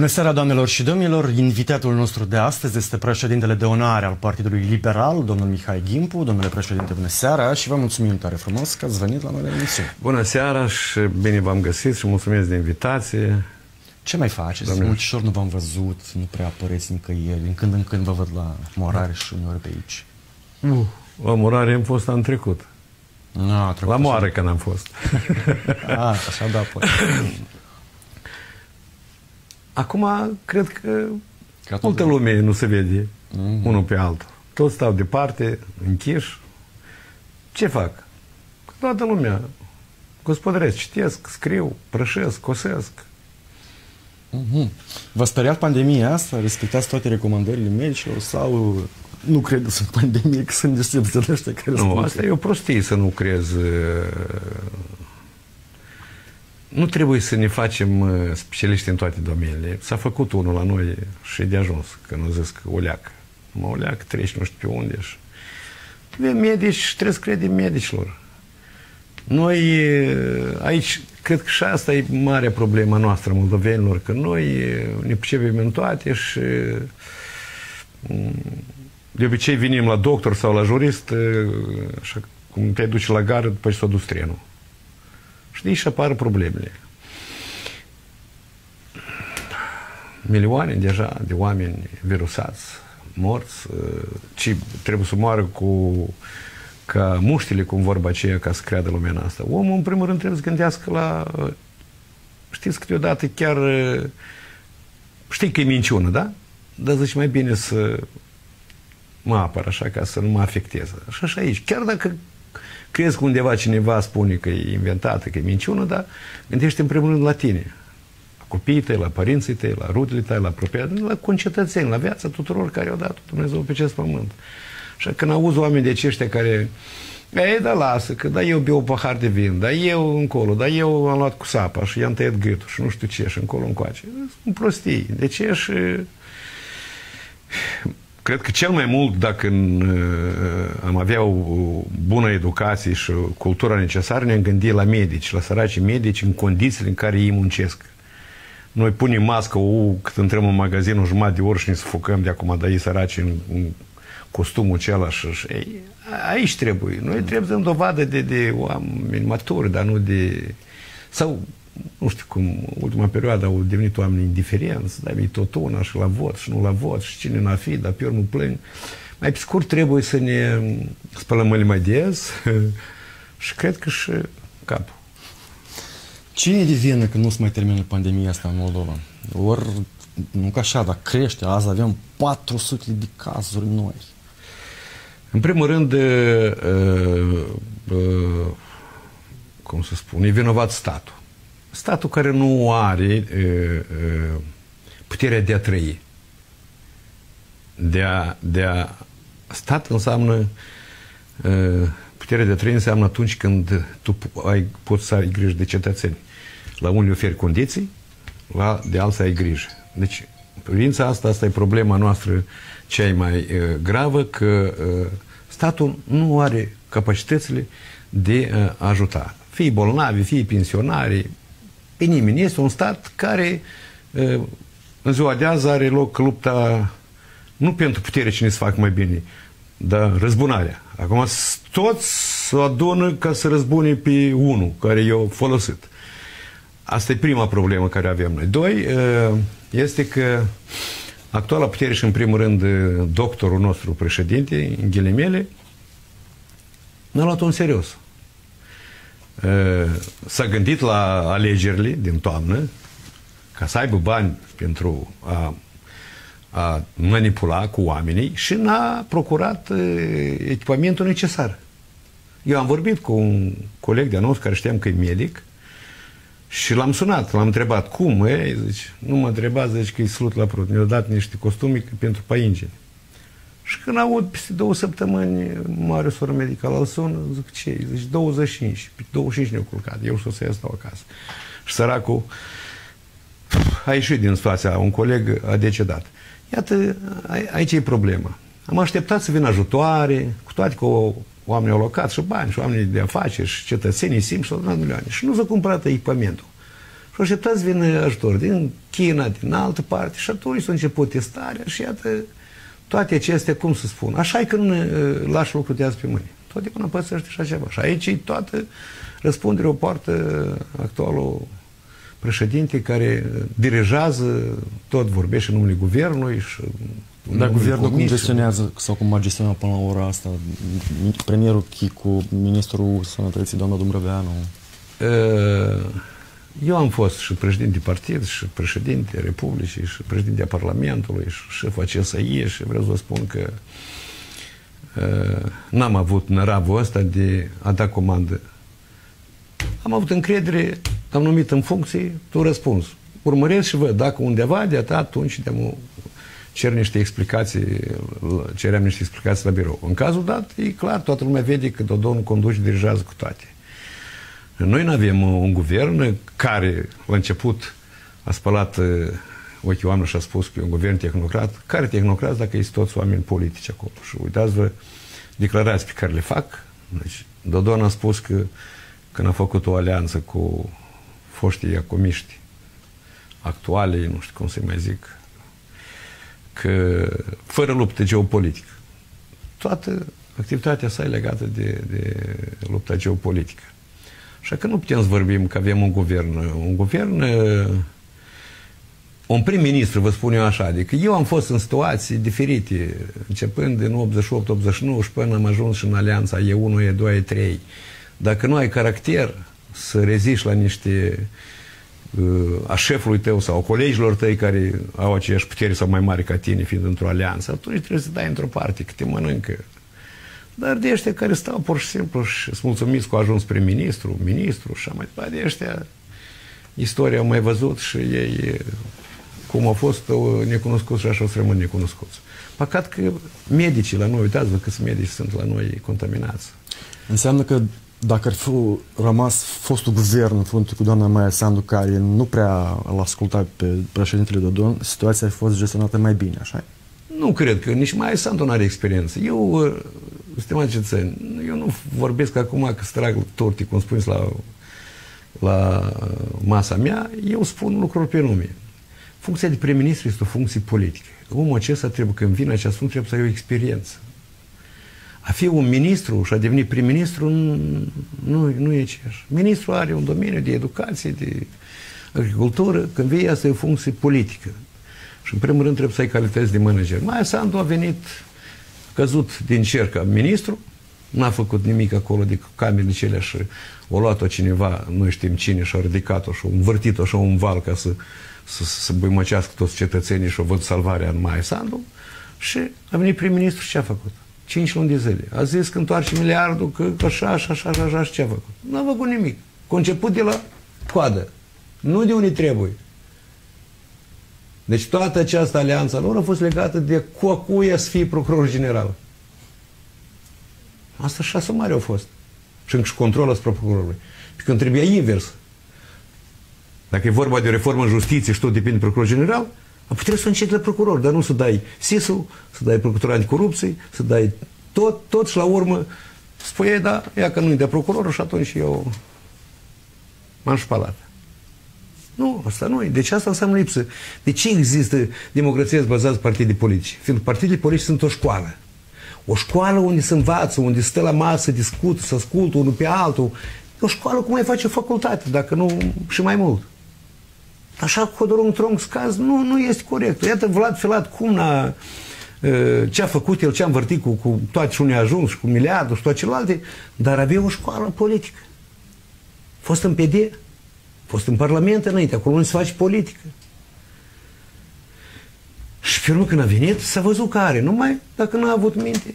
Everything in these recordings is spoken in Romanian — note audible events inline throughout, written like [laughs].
Bună seara, doamnelor și domnilor! Invitatul nostru de astăzi este președintele de onoare al Partidului Liberal, domnul Mihai Gimpu. Domnule președinte, bună seara și vă mulțumim tare frumos că ați venit la noi la emisiune. Bună seara și bine v-am găsit și mulțumesc de invitație. Ce mai faceți? Doamne. Mulțișor nu v-am văzut, nu prea apăreți nicăieri. Din când în când vă văd la morare și uneori pe aici. Uh, la morare am fost în trecut. A, la moară când am fost. A, [laughs] așa da, poate. [laughs] Acum, cred că Ca multă lume nu se vede mm-hmm. unul pe altul. Toți stau departe, închiși. Ce fac? Toată lumea gospodăresc, citesc, scriu, prășesc, cosesc. Mm-hmm. Vă speriat pandemia asta? Respectați toate recomandările medicilor sau nu credeți în pandemie, că sunt deștepți ăștia care Nu, asta e o prostie să nu crezi nu trebuie să ne facem uh, specialiști în toate domeniile. S-a făcut unul la noi și de ajuns, că nu zic că oleac. Mă oleac, treci nu știu pe unde și... Avem medici și trebuie să credem medicilor. Noi uh, aici, cred că și asta e marea problema noastră, moldovenilor, că noi uh, ne pricepem în toate și de obicei venim la doctor sau la jurist, așa cum te duci la gară după ce s-a dus trenul. Și de aici apar problemele. Milioane deja de oameni virusați, morți, ci trebuie să moară cu ca muștile, cum vorba aceea, ca să creadă lumea asta. Omul, în primul rând, trebuie să gândească la... Știți, câteodată chiar... Știi că e minciună, da? Dar zici mai bine să mă apăr așa ca să nu mă afecteze. Și așa aici. Chiar dacă crezi că undeva cineva spune că e inventată, că e minciună, dar gândește în primul rând la tine. La copiii tăi, la părinții tăi, la rudele tăi, la apropiați, la concetățeni, la viața tuturor care au dat Dumnezeu pe acest pământ. Și când auzi oameni de aceștia care ei, da, lasă, că da, eu beau un pahar de vin, da, eu încolo, da, eu am luat cu sapa și i-am tăiat gâtul și nu știu ce și încolo încoace. Sunt prostii. De ce și cred că cel mai mult dacă în, uh, am avea o bună educație și cultura necesară, ne-am gândit la medici, la săracii medici în condițiile în care ei muncesc. Noi punem mască, o, cât intrăm în magazin o jumătate de ori și ne sufocăm de acum, dar ei săraci în, în costumul acela și, și ei, aici trebuie. Noi trebuie să dăm dovadă de, de oameni maturi, dar nu de... Sau nu știu cum, ultima perioadă au devenit oameni indiferenți, dar e tot una și la vot și nu la vot și cine n-a fi, dar pe urmă plâng. Mai pe scurt trebuie să ne spălăm mâini mai des [laughs] și cred că și capul. Cine e de vină că nu se mai termină pandemia asta în Moldova? Ori, nu ca așa, dar crește. Azi avem 400 de cazuri noi. În primul rând, uh, uh, uh, cum să spun, e vinovat statul statul care nu are puterea de a trăi. De a, de a stat înseamnă puterea de a trăi înseamnă atunci când tu ai, poți să ai grijă de cetățeni. La unii oferi condiții, la de alții ai grijă. Deci, privința asta, asta e problema noastră cea mai uh, gravă, că uh, statul nu are capacitățile de a ajuta. Fie bolnavi, fie pensionari, pe nimeni. Este un stat care în ziua de azi are loc lupta nu pentru putere cine să facă mai bine, dar răzbunarea. Acum toți se adună ca să răzbune pe unul care i-a folosit. Asta e prima problemă care avem noi. Doi, este că actuala putere și în primul rând doctorul nostru președinte, în ghilimele, n-a luat-o în serios s-a gândit la alegerile din toamnă ca să aibă bani pentru a, a manipula cu oamenii și n-a procurat echipamentul necesar. Eu am vorbit cu un coleg de-a nostru care știam că e medic și l-am sunat, l-am întrebat cum, e, zice, nu mă întreba, zice că e slut la prut, mi-au dat niște costumi pentru păingeni. Și când aud peste două săptămâni mare soră medicală îl sună, zic ce? Zice 25. Pe 25 ne-au culcat. Eu să să stau acasă. Și săracul a ieșit din situația. Un coleg a decedat. Iată, aici e problema. Am așteptat să vină ajutoare, cu toate că oamenii au locat și bani, și oamenii de afaceri, și cetățenii simt și au milioane. Și nu s-a cumpărat echipamentul. Și așteptat să vină ajutor din China, din altă parte și atunci s-a început testarea și iată toate acestea, cum să spun, așa e când uh, lași lucrul de azi pe mâine. Totdeauna pățește așa ceva. Și aici e toată răspunderea o poartă actualul președinte care dirigează, tot vorbește în numele guvernului și dar guvernul cum gestionează sau cum a gestionat până la ora asta premierul Chicu, ministrul sănătății, doamna Dumbrăveanu? Eu am fost și președinte partid, și președinte Republicii, și președinte a Parlamentului, și șeful CSI și vreau să vă spun că n-am avut năravul ăsta de a da comandă. Am avut încredere, am numit în funcție, tu răspuns. Urmăresc și văd, dacă undeva de atât, atunci de cer niște explicații, ceream niște explicații la birou. În cazul dat, e clar, toată lumea vede că Dodon conduce și dirigează cu toate. Noi nu avem un guvern care, la început, a spălat uh, ochii oameni și a spus că e un guvern tehnocrat. Care tehnocrat dacă sunt toți oameni politici acolo? Și uitați-vă declarații pe care le fac. Deci, Dodon a spus că când a făcut o alianță cu foștii acomiști actuale, nu știu cum să mai zic, că fără luptă geopolitică. Toată activitatea sa e legată de, de lupta geopolitică. Așa că nu putem să vorbim că avem un guvern. Un guvern, un prim-ministru, vă spun eu așa, adică eu am fost în situații diferite, începând din 88-89 și până am ajuns și în alianța E1, E2, E3. Dacă nu ai caracter să reziști la niște uh, a șefului tău sau a colegilor tăi care au aceeași putere sau mai mare ca tine, fiind într-o alianță, atunci trebuie să dai într-o parte, că te mănâncă. Dar de ăștia care stau pur și simplu și sunt mulțumiți că au ajuns prim-ministru, ministru și mai departe, de ăștia istoria au mai văzut și ei cum au fost necunoscuți și așa o să rămân necunoscuți. Păcat că medicii la noi, uitați-vă câți medici sunt la noi contaminați. Înseamnă că dacă ar fi rămas fostul guvern în frunte cu doamna Maia Sandu, care nu prea l-a ascultat pe președintele Dodon, situația a fost gestionată mai bine, așa Nu cred că nici Maia Sandu nu are experiență. Eu, uh, stimați cetățeni, eu nu vorbesc acum că strag torti, cum spuneți, la, la masa mea, eu spun lucruri pe nume. Funcția de prim-ministru este o funcție politică. Omul acesta trebuie, când vine această funcție, trebuie să ai o experiență. A fi un ministru și a deveni prim-ministru nu, nu e aceeași. Ministrul are un domeniu de educație, de agricultură, când vei asta e o funcție politică. Și în primul rând trebuie să ai calități de manager. Mai Sandu a venit căzut din cer ca ministru, n-a făcut nimic acolo de camerele cele și o luat-o cineva, nu știm cine, și a ridicat-o și a învârtit-o așa un val ca să, să, să băimăcească toți cetățenii și o văd salvarea în Maia Sandu și a venit prim-ministru și ce a făcut? 5 luni de zile. A zis că întoarce miliardul, că așa, așa, așa, așa, așa, și ce a făcut? Nu a făcut nimic. Conceput de la coadă. Nu de unde trebuie. Deci toată această alianță lor a fost legată de cu cuia să fie procuror general. Asta șase mare au fost. Și încă și control asupra procurorului. Pe când trebuia invers. Dacă e vorba de o reformă în justiție și tot depinde de procuror general, Trebuie să încerci la procuror, dar nu să dai SIS-ul, să dai procuratura anticorupție, să dai tot, tot și la urmă spui, da, ia că nu-i de procuror și atunci eu m-am șpalat. Nu, asta nu e. Deci asta înseamnă lipsă. De ce există democrația bazată pe partide politice? Fiindcă partidele politice sunt o școală. O școală unde se învață, unde stă la masă, discută, să ascultă unul pe altul. E o școală cum mai face facultate, dacă nu și mai mult. Așa Hodorong Trong caz nu, nu este corect. Iată Vlad Filat cum n-a ce a făcut el, ce a învârtit cu, cu toate și unii ajuns, cu miliardul și toate celelalte, dar avea o școală politică. A fost în PD, a fost în Parlament înainte, acolo unde se face politică. Și pe urmă când a venit, s-a văzut că are, numai dacă n-a avut minte.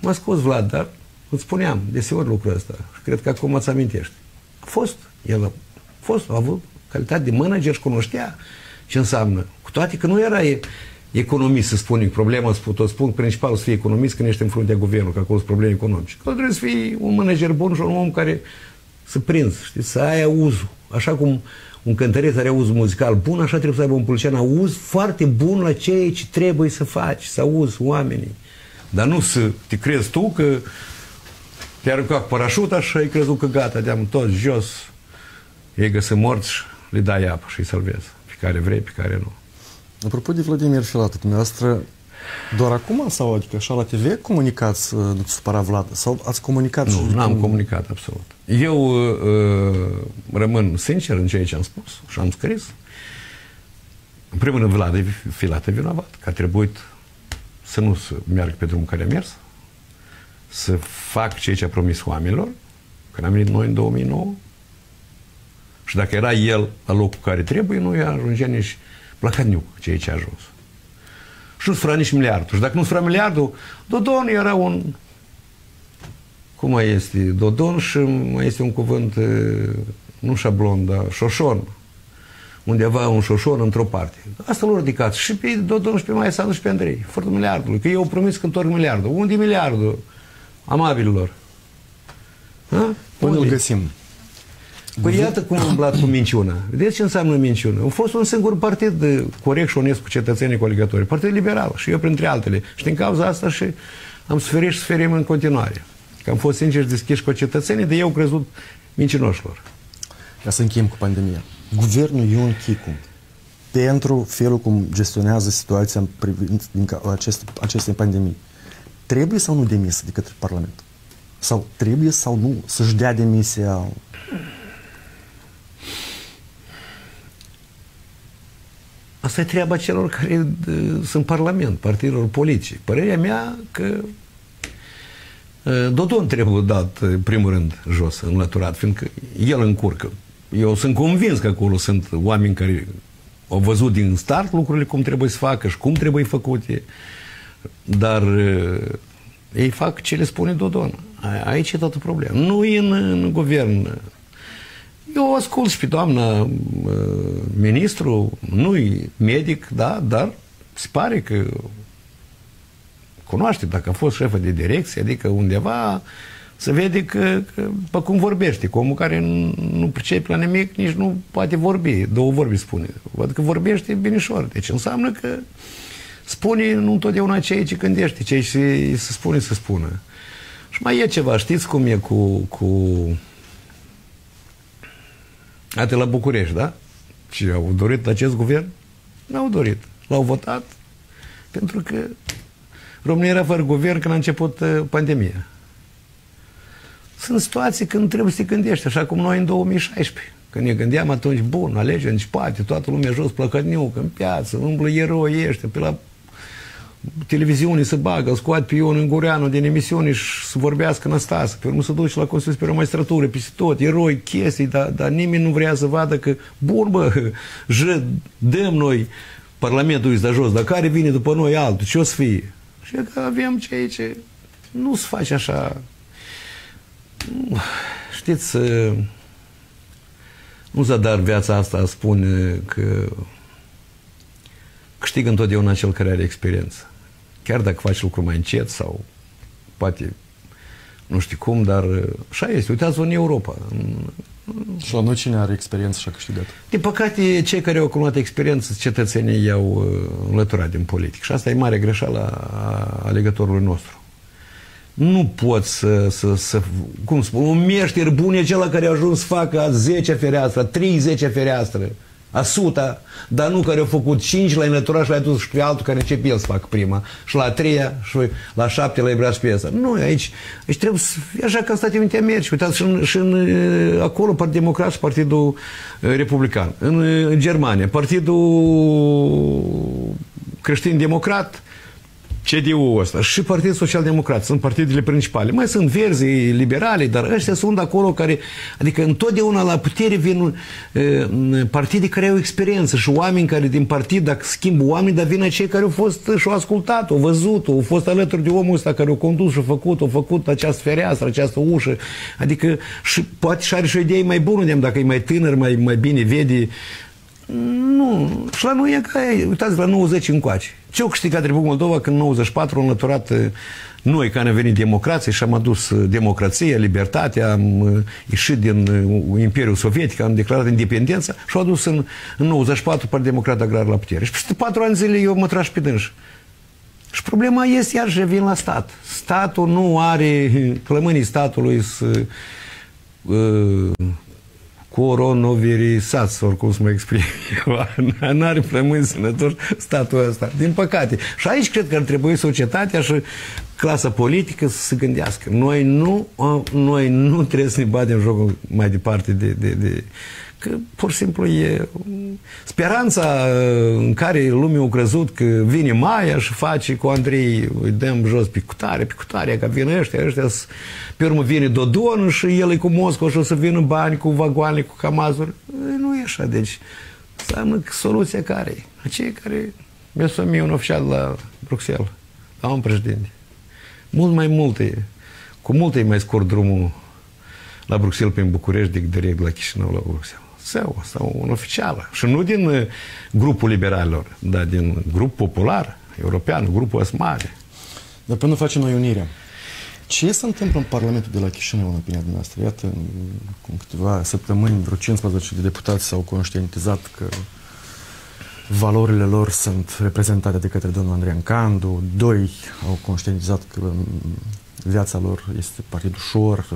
M-a scos Vlad, dar îți spuneam deseori lucrul ăsta și cred că acum îți amintești. A fost, el a fost, a avut calitate de manager și cunoștea ce înseamnă. Cu toate că nu era economist, să spunem, problema, tot spun, principal să fii economist când ești în fruntea guvernului, că acolo sunt probleme economice. Că trebuie să fii un manager bun și un om care să prinzi, știi, să ai auzul. Așa cum un cântăreț are auz muzical bun, așa trebuie să aibă un politician auz foarte bun la ceea ce trebuie să faci, să auzi oamenii. Dar nu să te crezi tu că te-ai aruncat cu parașuta și ai crezut că gata, de-am tot jos, ei găsă morți le dai apă și îi salvezi. Pe care vrei, pe care nu. Apropo de Vladimir Filat, dumneavoastră doar acum sau adică așa la TV comunicați, uh, nu te supăra Vlad, sau ați comunicat? Nu, nu am comunicat absolut. Eu uh, rămân sincer în ceea ce am spus și am scris. În primul rând, Vlad e Filat vinovat, că a trebuit să nu să meargă pe drumul care a mers, să fac ceea ce a promis oamenilor, când am venit noi în 2009, și dacă era el la locul care trebuie, nu i-a ajungea nici Placaniuc, ceea ce a ajuns. Și nu sfera nici miliardul. Și dacă nu sfera miliardul, Dodon era un... Cum mai este? Dodon și mai este un cuvânt, nu șablon, dar șoșon. Undeva un șoșon într-o parte. Asta l-au ridicat și pe Dodon și pe Maia Sandu și pe Andrei. Fără miliardului. Că eu promis că întorc miliardul. Unde e miliardul? Amabililor. Unde îl găsim? Păi iată cum am umblat cu minciuna. Vedeți ce înseamnă minciună? A fost un singur partid corect și onest cu cetățenii cu alegătorii. Partid liberal și eu printre altele. Și din cauza asta și am suferit și suferim în continuare. Că am fost sincer deschiși cu cetățenii, de eu crezut mincinoșilor. Ca să încheiem cu pandemia. Guvernul Ion Chicu, pentru felul cum gestionează situația privind din aceste, aceste pandemii, trebuie sau nu demis de către Parlament? Sau trebuie sau nu să-și dea demisia Asta e treaba celor care sunt Parlament, partidelor politice. Părerea mea că Dodon trebuie dat, în primul rând, jos, înlăturat, fiindcă el încurcă. Eu sunt convins că acolo sunt oameni care au văzut din start lucrurile cum trebuie să facă și cum trebuie făcute, dar ei fac ce le spune Dodon. Aici e toată problema. Nu e în, în guvern eu ascult și pe doamna uh, ministru, nu-i medic, da, dar se pare că cunoaște dacă a fost șefă de direcție, adică undeva se vede că, că pe cum vorbește, cu omul care nu, nu pricepe la nimic, nici nu poate vorbi, două vorbi spune. Văd că vorbește binișor. Deci înseamnă că spune nu întotdeauna ceea ce gândește, ceea ce se spune să spună. Și mai e ceva, știți cum e cu, cu Atât la București, da? Și au dorit acest guvern? N-au dorit. L-au votat pentru că România era fără guvern când a început uh, pandemia. Sunt situații când trebuie să te gândești, așa cum noi în 2016. Când ne gândeam atunci, bun, alegeri în spate, toată lumea jos, plăcătniucă, în piață, umblă eroi ăștia, pe la televiziune să bagă, îl scoate pe Ion Ungureanu din emisiune și să vorbească în Năstase, pe urmă să duce la Consiliul Superior Magistratură, peste tot, eroi, chestii, dar, dar nimeni nu vrea să vadă că, bun, bă, [laughs] jă, dăm noi Parlamentul de jos, dar care vine după noi altul, ce o să fie? Și că avem ceea ce nu se face așa. Știți, nu zadar viața asta spune că câștigă întotdeauna cel care are experiență chiar dacă faci lucruri mai încet sau poate nu știu cum, dar așa este. Uitați-vă în Europa. Și la noi cine are experiență și a câștigat? Din păcate, cei care au acumulat experiență, cetățenii i-au uh, înlăturat din politic. Și asta e mare greșeală a alegătorului nostru. Nu poți să, să, să cum spun, un meșter bun e cel care a ajuns să facă 10 fereastră, 30 fereastră a suta, dar nu care au făcut cinci, la înlăturat și l-ai dus și pe altul care începe el să facă prima. Și la a treia și la șapte la ibrat și pe asta. Nu, aici, aici trebuie să fie așa ca în Statele Unite Americii. Uitați, și în, și în, acolo Partidul Democrat și Partidul Republican. În, în Germania, Partidul Creștin-Democrat CDU-ul ăsta și Partidul Social Democrat sunt partidele principale. Mai sunt verzi, liberali, dar ăștia sunt acolo care, adică întotdeauna la putere vin uh, partide care au experiență și oameni care din partid, dacă schimbă oameni, dar vin cei care au fost și au ascultat, au văzut, au fost alături de omul ăsta care au condus și au făcut, au făcut această fereastră, această ușă. Adică și poate și are și o idee mai bună de dacă e mai tânăr, mai, mai bine vede nu, și la noi e ca, uitați, la 90 încoace. Ce au câștigat Republica Moldova când în 94 au înlăturat uh, noi, care am venit democrație și am adus uh, democrația, libertatea, am uh, ieșit din Imperiul Sovietic, am declarat independența și au adus în, în 94 par democrat agrar la putere. Și peste patru ani zile eu mă trag pe dânși. Și problema este, iar revin la stat. Statul nu are, plămânii statului să coronavirusat, oricum să mă exprim. [laughs] N-are plămâni sănător statul ăsta. Din păcate. Și aici cred că ar trebui societatea și clasa politică să se gândească. Noi nu, noi nu trebuie să ne batem jocul mai departe de, de, de că pur și simplu e speranța în care lumea a crezut că vine Maia și face cu Andrei, îi dăm jos pe cutare, pe cutare, că vin ăștia, ăștia, pe urmă vine Dodon și el e cu Moscova și o să vină bani cu vagoane, cu camazuri. Nu e așa, deci înseamnă că soluția care e? Aceea care mi-a mie un oficial la Bruxelles, la un președinte. Mult mai multe, cu multe e mai scurt drumul la Bruxelles prin București decât direct la Chișinău la Bruxelles sau, sau un oficial. Și nu din uh, grupul liberalilor, dar din grup popular, european, grupul mare. Dar până facem noi unirea, ce se întâmplă în Parlamentul de la Chișinău, în opinia noastră? Iată, cu câteva săptămâni, vreo 15 de deputați s-au conștientizat că valorile lor sunt reprezentate de către domnul Andrei Candu, doi au conștientizat că mm, viața lor este partid ușor, [laughs]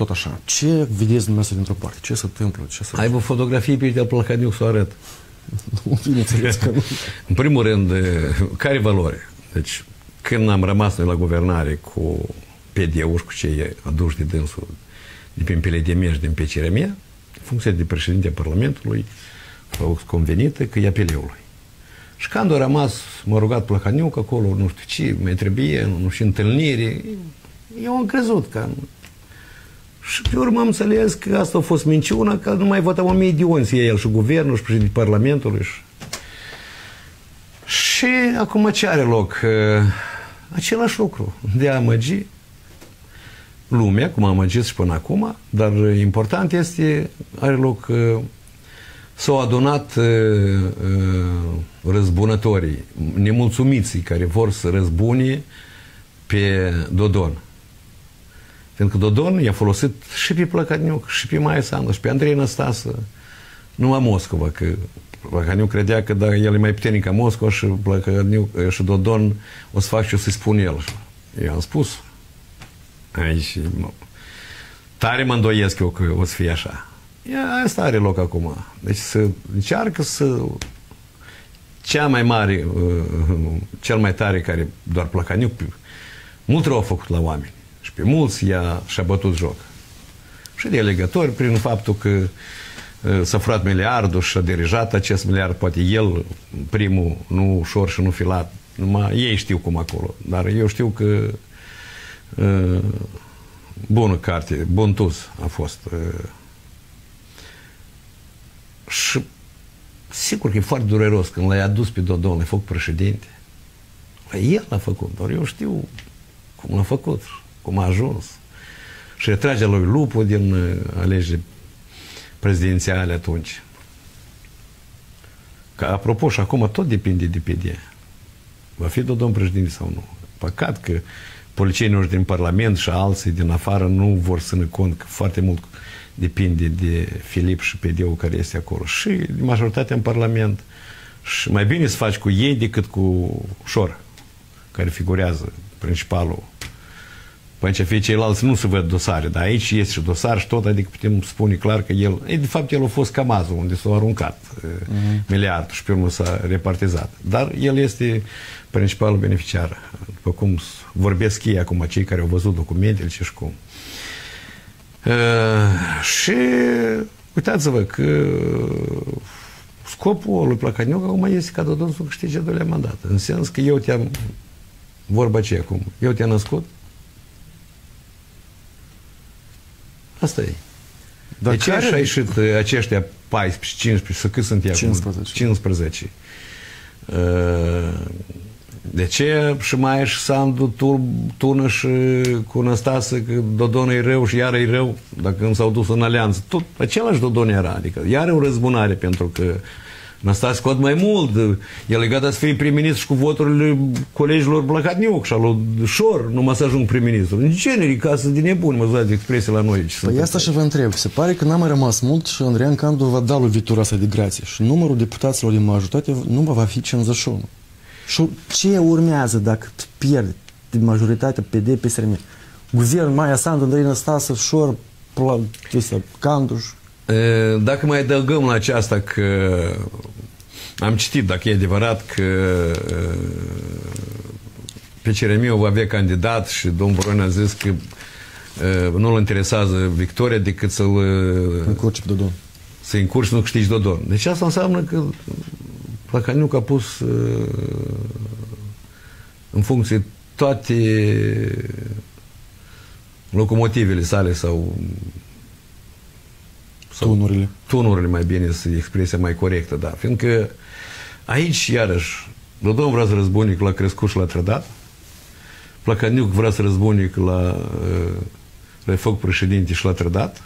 tot așa. Ce vedeți dumneavoastră dintr-o parte? Ce se întâmplă? Ce se... Ai vă fotografii pe el Plăcaniuc să o arăt. Nu, bineînțeles că nu. [laughs] În primul rând, care valoare? Deci, când am rămas noi la guvernare cu PD-uri, cu cei aduși de dânsul de pe Împele din pe Ceremia, funcția de președinte a Parlamentului, a fost convenită că e apeleului. Și când a rămas, m-a rugat Plăcaniuc acolo, nu știu ce, mai trebuie, nu știu, întâlniri, eu am crezut că și pe urmă am înțeles că asta a fost minciună, că nu mai votăm o mie de onți el și guvernul și președintele Parlamentului. Și... și acum ce are loc? Același lucru, de a amăgi lumea, cum am amăgit și până acum, dar important este, are loc s-au adunat răzbunătorii, nemulțumiții care vor să răzbune pe Dodon. Pentru că Dodon i-a folosit și pe Plăcătniuc, și pe Maia Sandu, și pe Andrei Năstasă, nu la Moscova, că Plăcătniuc credea că da, el e mai puternic ca Moscova și, Plăcătniuc, și Dodon o să fac ce o să-i spun el. Eu am spus. Aici, tare mă îndoiesc eu că o să fie așa. Ia, asta are loc acum. Deci să încearcă să cea mai mare, uh, cel mai tare care doar Plăcătniuc, mult rău a făcut la oameni și pe mulți i-a, și-a bătut joc. Și de legători, prin faptul că s-a furat miliardul și a dirijat acest miliard, poate el, primul, nu ușor și nu filat, numai ei știu cum acolo, dar eu știu că uh, bună carte, bun tuz a fost. Uh, și sigur că e foarte dureros când l-ai adus pe Dodon, l-ai făcut președinte. El l-a făcut, dar eu știu cum l-a făcut cum a ajuns. Și retragerea lui Lupu din uh, alegeri prezidențiale atunci. Că, apropo, și acum tot depinde de PD. Va fi tot domn președinte sau nu. Păcat că policienii noștri din Parlament și alții din afară nu vor să ne cont că foarte mult depinde de Filip și PD-ul care este acolo. Și de majoritatea în Parlament. Și mai bine să faci cu ei decât cu Șor, care figurează principalul Păi ce fie ceilalți nu se văd dosare, dar aici este și dosar și tot, adică putem spune clar că el, e, de fapt el a fost camazul unde s-a aruncat uh-huh. miliardul și pe urmă s-a repartizat. Dar el este principalul beneficiar, după cum vorbesc ei acum, cei care au văzut documentele ce și cum. Uh, și uitați-vă că scopul lui Placaniuc acum este ca Dodon să câștige doilea mandat. În sens că eu te-am, vorba aceea acum, eu te-am născut, Asta e. Dar de ce așa ieșit uh, aceștia 14, 15, să cât sunt 15. 15. De ce și mai și Sandu tună și cu Năstasă că Dodon e rău și iar e rău dacă s-au dus în alianță. Tot același Dodon era. Adică iar e o răzbunare pentru că Năstase scot mai mult. El e gata să fie prim-ministru și cu voturile colegilor Blăcatniuc și al lui Șor, numai să ajung prim-ministru. În genere, casă de nebuni, mă ziua de expresie la noi. Păi asta și vă întreb. Se pare că n-a mai rămas mult și Andrei Candu va da lui viitura asta de grație. Și numărul deputaților din majoritate nu va fi 51. Și ce urmează dacă pierde majoritatea PD, PSRM? Guvern, Maia Sandu, Andrei Năstasă, Șor, Canduș. Dacă mai adăugăm la aceasta că am citit, dacă e adevărat, că pe Ceremiu va avea candidat și domnul Voron a zis că nu-l interesează victoria decât să-l... Încurci pe Dodon. Să încurci, nu câștigi Dodon. Deci asta înseamnă că Plăcaniuc a pus în funcție toate locomotivele sale sau tunurile. Tunurile, mai bine, să expresia mai corectă, da. Fiindcă aici, iarăși, Dodon vrea să răzbunic l-a crescut și l-a trădat. Placaniuc vrea să răzbunic la uh, foc președinte și l-a trădat.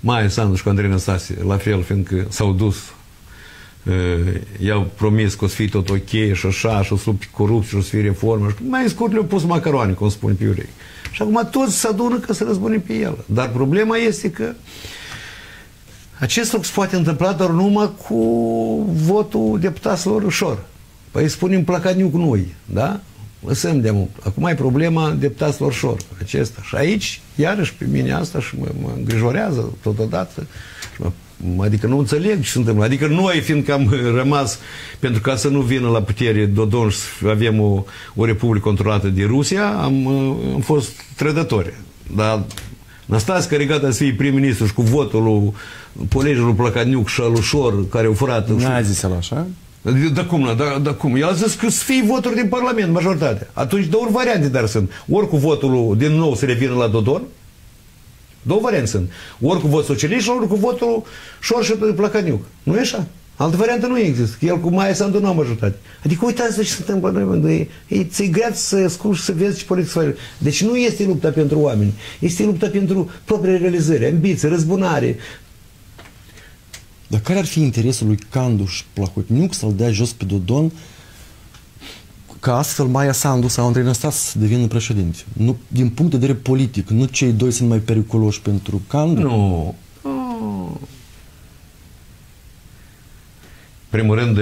Mai Sandu și cu Andrei Năstase, la fel, fiindcă s-au dus uh, i-au promis că o să fie tot ok și așa, și o să lupte corupție, și o să fie reformă. Și mai scurt le-au pus macaroane, cum spun pe iurei. Și acum toți se adună ca să răzbune pe el. Dar problema este că acest lucru se poate întâmpla doar numai cu votul deputaților ușor. Păi spunem placaniu cu noi, da? Lăsăm de mult. Acum e problema deputaților ușor, acesta. Și aici, iarăși pe mine asta și mă, mă îngrijorează totodată. Și mă, adică nu înțeleg ce se întâmplă. Adică noi, fiindcă am rămas, pentru ca să nu vină la putere Dodon și să avem o, o republică controlată de Rusia, am, am fost trădători. Dar Năstase care gata să fie prim-ministru și cu votul lui colegul Plăcaniuc și al ușor care au furat. N-a zis el așa? Da cum, da, da cum? El a zis că să fie voturi din Parlament, majoritatea. Atunci două variante dar sunt. Ori cu votul din nou să revină la Dodon, două variante sunt. Ori cu votul socialist, ori cu votul Șor și Plăcaniuc. Nu e așa? Altă variantă nu există. El cu Maia Sandu nu am ajutat. Adică uitați ce se întâmplă noi. E, e, ți-e grea să asculti și să vezi ce politică Deci nu este lupta pentru oameni. Este lupta pentru proprie realizări, ambiții, răzbunare. Dar care ar fi interesul lui Canduș Plahotniuc să-l dea jos pe Dodon ca astfel Maia Sandu sau Andrei Năstas să devină președinte? Nu, din punct de vedere politic, nu cei doi sunt mai periculoși pentru Canduș? Nu. Primul rând,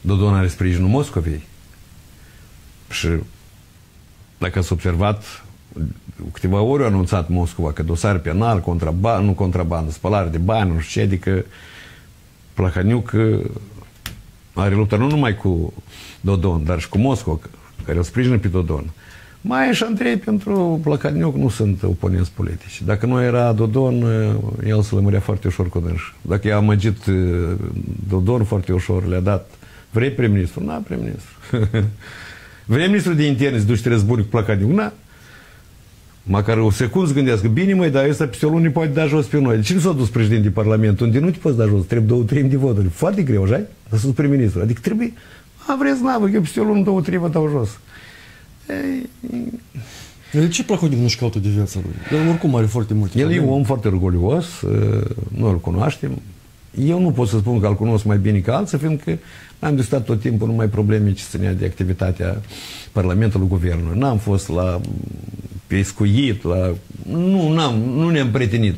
Dodon are sprijinul Moscovei. Și dacă ați observat, câteva ori a anunțat Moscova că dosar penal, contraband, nu contrabandă, spălare de bani, nu știu ce, adică Plahaniuc are luptă nu numai cu Dodon, dar și cu Moscova, care îl sprijină pe Dodon. Mai și Andrei pentru Plăcaniuc nu sunt oponenți politici. Dacă nu era Dodon, el se lămurea foarte ușor cu dânș. Dacă i-a amăgit Dodon foarte ușor, le-a dat vrei prim-ministru? Na, prim-ministru. [laughs] vrei ministru de interne să duci răzbuni cu Plăcaniuc? Na. Măcar o secundă gândească, bine măi, dar ăsta peste o lună poate da jos pe noi. De ce nu s-a dus președinte Parlament? Unde nu te poți da jos? Trebuie două treimi de voturi. Foarte greu, așa? Dar sunt prim-ministru. Adică trebuie, a, vreți, n-avă, eu peste o lună două treimi vă dau jos. De ce Plahodnic nu-și caută de viața lui? El oricum are foarte multe El e un om foarte orgolios, noi îl cunoaștem. Eu nu pot să spun că îl cunosc mai bine ca alții, fiindcă am discutat tot timpul numai probleme ce ținea de activitatea Parlamentului Guvernului. N-am fost la pescuit, la... Nu, n-am, nu ne-am prietenit.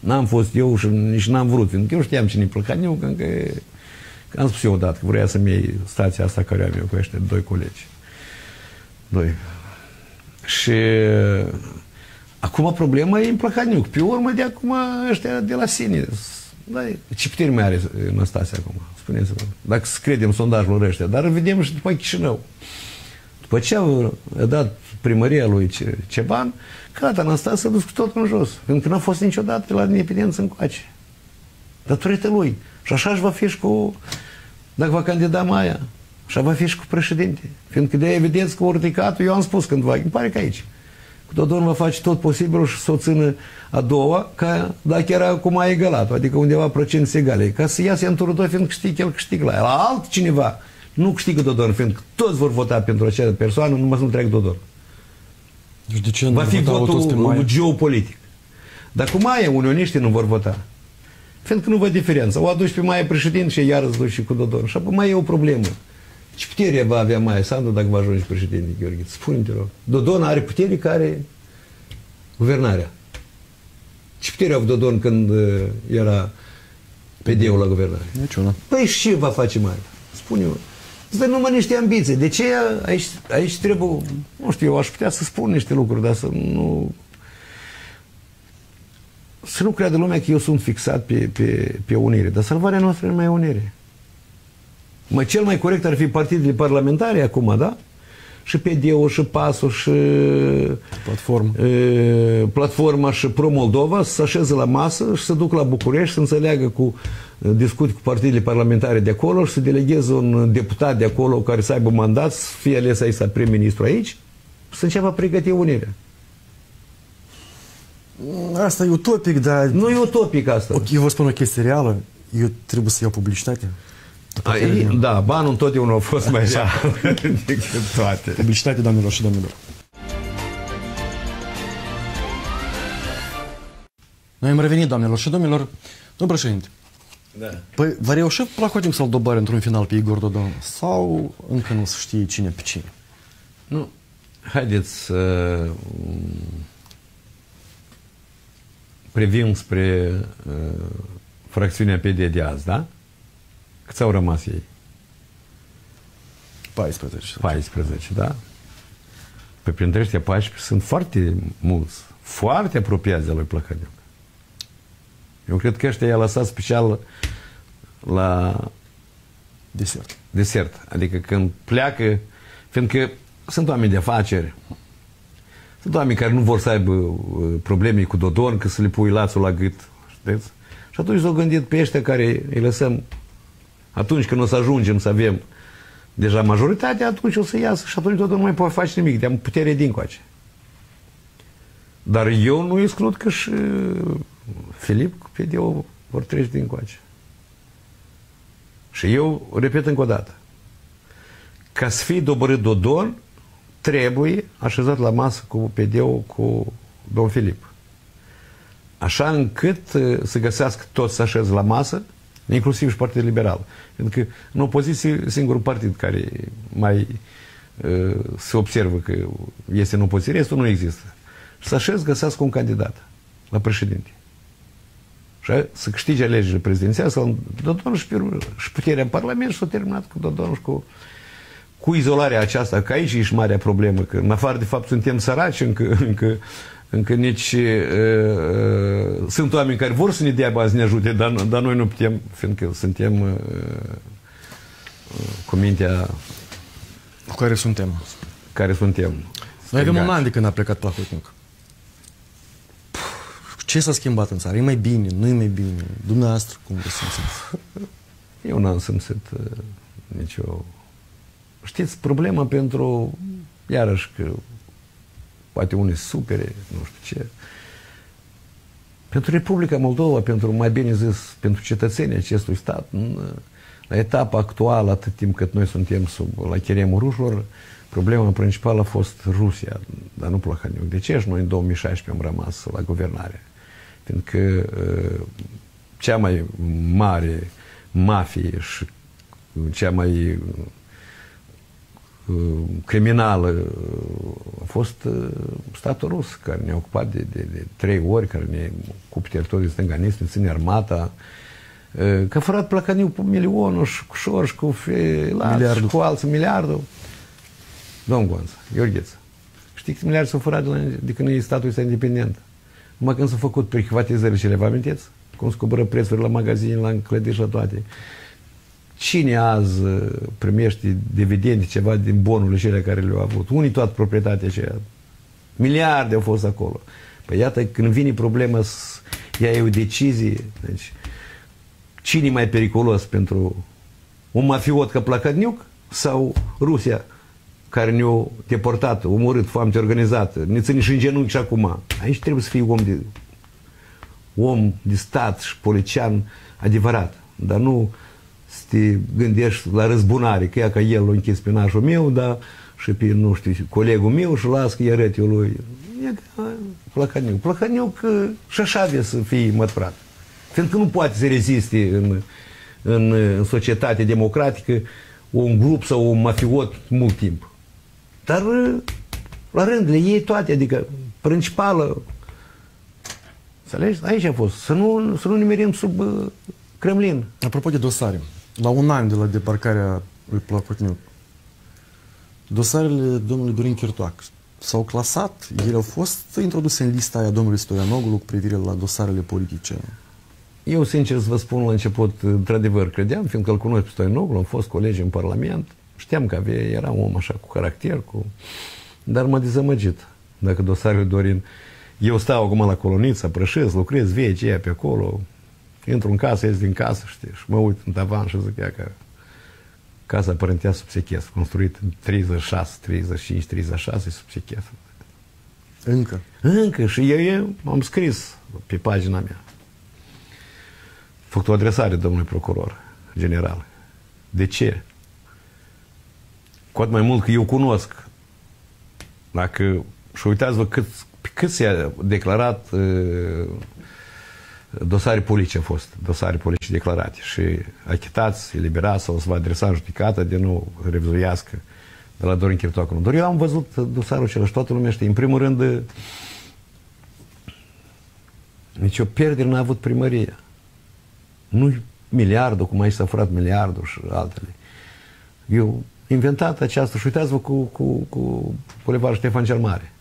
N-am fost eu și nici n-am vrut, fiindcă eu știam cine-i Plăcaniu, că, că am spus eu odată că vrea să-mi iei stația asta care am eu cu ăștia doi colegi. Doi. Și acum problema e în Plăhaniuc. Pe urmă de acum ăștia de la sine. Da, ce putere mai are Năstase acum? Spuneți-vă. Dacă să credem sondajul ăștia. Dar vedem și după Chișinău. După ce a dat primăria lui Ceban, gata, Năstase s-a dus cu totul în jos. Pentru că nu a fost niciodată la independență încoace. Datorită lui. Și așa și va fi și cu... Dacă va candida Maia. Și va fi și cu președinte. Fiindcă de evidență că ridicat, eu am spus cândva, îmi pare că aici. Cu Dodon va face tot posibilul și să o țină a doua, ca dacă era cu mai egalat, adică undeva procenți egale, ca să iasă în turul 2, fiindcă știi că el câștigă la el. La altcineva nu câștigă Dodon, fiindcă toți vor vota pentru acea persoană, numai să nu treacă Dodon. Deci de ce va fi votul geopolitic. Dar cu Maia unioniștii nu vor vota. Fiindcă nu văd diferență. O aduci pe Maia președinte și iar îți duci și cu Dodon. Și apoi mai e o problemă. Ce putere va avea Maia Sandu dacă va ajunge președinte, Gheorghe? Spune-te rog. Dodon are putere care guvernarea. Ce putere a avut Dodon când uh, era PD-ul la guvernare? Niciuna. Păi și ce va face Maia? Spune-mă. Să numai niște ambiții. De ce aici, aici trebuie, nu știu, eu aș putea să spun niște lucruri, dar să nu... Să nu creadă lumea că eu sunt fixat pe, pe, pe unire. Dar salvarea noastră nu mai e unire. Mă, cel mai corect ar fi partidele parlamentare acum, da? și PD-ul, și PAS-ul, și Platform. e, platforma și Pro-Moldova să se așeze la masă și să duc la București să înțeleagă cu discuții cu partidele parlamentare de acolo și să delegheze un deputat de acolo care să aibă mandat, să fie ales aici să prim-ministru aici și să înceapă pregăti unirea. Asta e utopic, dar... Nu e utopic asta. Ok, eu vă spun o chestie reală. Eu trebuie să iau publicitate. Ai, da, banul întotdeauna a fost mai rea [laughs] decât toate. Publicitate, doamnelor și domnilor. Noi am revenit, doamnelor și domnilor. Domnul președinte, Da. păi va reuși Plahotic să-l dobare într-un final pe Igor Dodon? Sau încă nu se știe cine pe cine? Nu, haideți să mm, privim spre uh, fracțiunea PD de azi, da? Câți au rămas ei? 14. 14, da? Pe printre ăștia 14 sunt foarte mulți, foarte apropiați de lui Plăcăniuc. Eu cred că ăștia i-a lăsat special la Desert. desert. Adică când pleacă, fiindcă sunt oameni de afaceri, sunt oameni care nu vor să aibă uh, probleme cu Dodon, că să le pui lațul la gât. Știți? Și atunci s-au gândit pe ăștia care îi lăsăm atunci când o să ajungem să avem deja majoritatea, atunci o să iasă și atunci Dodon nu mai poate face nimic, de putere din coace. Dar eu nu exclud că și uh, Filip cu PD-ul vor trece din coace. Și eu repet încă o dată. Ca să fie dobărât Dodon, trebuie așezat la masă cu PD-ul cu domn Filip. Așa încât uh, să găsească toți să așeze la masă, inclusiv și Partidul Liberal. Pentru că în opoziție singurul partid care mai uh, se observă că este în opoziție, restul nu există. Și să așez găsească un candidat la președinte. Și să câștige alegerile prezidențiale, să Dodon și, și puterea în Parlament și s-a terminat cu Dodon și cu, cu izolarea aceasta, că aici e și marea problemă, că în afară de fapt suntem săraci, încă, încă, încă nici uh, uh, sunt oameni care vor să ne dea bani să ne ajute, dar, dar noi nu putem, fiindcă suntem uh, uh, cu mintea Cu care suntem? care suntem. Noi avem un strigați. an de când a plecat Plahotniuc. Ce s-a schimbat în țară? E mai bine? Nu e mai bine? Dumneavoastră cum vă simțiți? Eu n-am simțit uh, nicio... Știți, problema pentru, iarăși că poate unii supere, nu știu ce, pentru Republica Moldova, pentru, mai bine zis, pentru cetățenii acestui stat, în, la etapa actuală, atât timp cât noi suntem sub, la cheremul rușilor, problema principală a fost Rusia, dar nu Plahaniuc. De ce și noi în 2016 am rămas la guvernare? Fiindcă uh, cea mai mare mafie și cea mai uh, criminală uh, a fost uh, statul rus, care ne-a ocupat de, de, de trei ori, care ne ocupă teritoriul stânganist, ne ține armata, uh, că a furat Plăcăniu cu milionul și cu șor și cu felat Miliardul. și cu alții miliardul. Domn Gonță, Gheorgheță, știți câți miliarde s-au furat de, la, de când e statul ăsta independent? Numai când s-au făcut privatizările cele, vă amintiți? Cum scoboră prețurile la magazine, la clădiri și la toate. Cine azi uh, primește dividende, ceva din bonurile cele care le-au avut? Unii toată proprietatea aceea. Miliarde au fost acolo. Păi iată, când vine problema să ia o decizie, deci cine e mai periculos pentru un mafiot ca Placadniuc sau Rusia care ne-a deportat, omorât, foamete organizată, ne ține și în genunchi și acum. Aici trebuie să fii om de, om de stat și polician adevărat, dar nu să te gândești la răzbunare, că ea că el l-a închis pe nașul meu, dar și pe, nu știu, colegul meu și las că i arăt eu lui. E ca Plăcăniuc. Plăcăniuc uh, și așa avea să fie mătrat. Fiindcă nu poate să reziste în, în, în societate democratică un grup sau un mafiot mult timp. Dar uh, la rând le iei toate, adică principală Înțelegi? Aici a fost. Să nu, să nu nimerim sub uh, Kremlin. Apropo de dosare, la un an de la debarcarea lui Plahotniuc. Dosarele domnului Dorin Chirtoac s-au clasat, ele au fost introduse în lista aia domnului Stoianoglu cu privire la dosarele politice. Eu, sincer să vă spun, la început, într-adevăr, credeam, fiindcă îl cunosc pe Stoianoglu, am fost colegi în Parlament, știam că avea, era un om așa cu caracter, cu... dar m-a dezamăgit. Dacă dosarele Dorin... Eu stau acum la coloniță, prășesc, lucrez vie ce pe acolo, intru în casă, ies din casă, știi, și mă uit în tavan și zic că casa părintea sub sechest, construit în 36, 35, 36 sub sechest. Încă? Încă. Și eu, eu am scris pe pagina mea. Făcut o adresare domnului procuror general. De ce? Cu atât mai mult că eu cunosc. Dacă, și uitați-vă cât, cât s-a declarat uh, dosare politice au fost, dosare politice declarate și achitați, eliberați sau să vă adresa în judecată, de nu revizuiască de la Dorin Chirtoacu. Doar eu am văzut dosarul acela și toată lumea știe. În primul rând, nici o pierdere n-a avut primăria. Nu miliardul, cum aici s-a furat miliardul și altele. Eu inventat aceasta și uitați-vă cu, cu, cu Boulevard Ștefan cel Mare.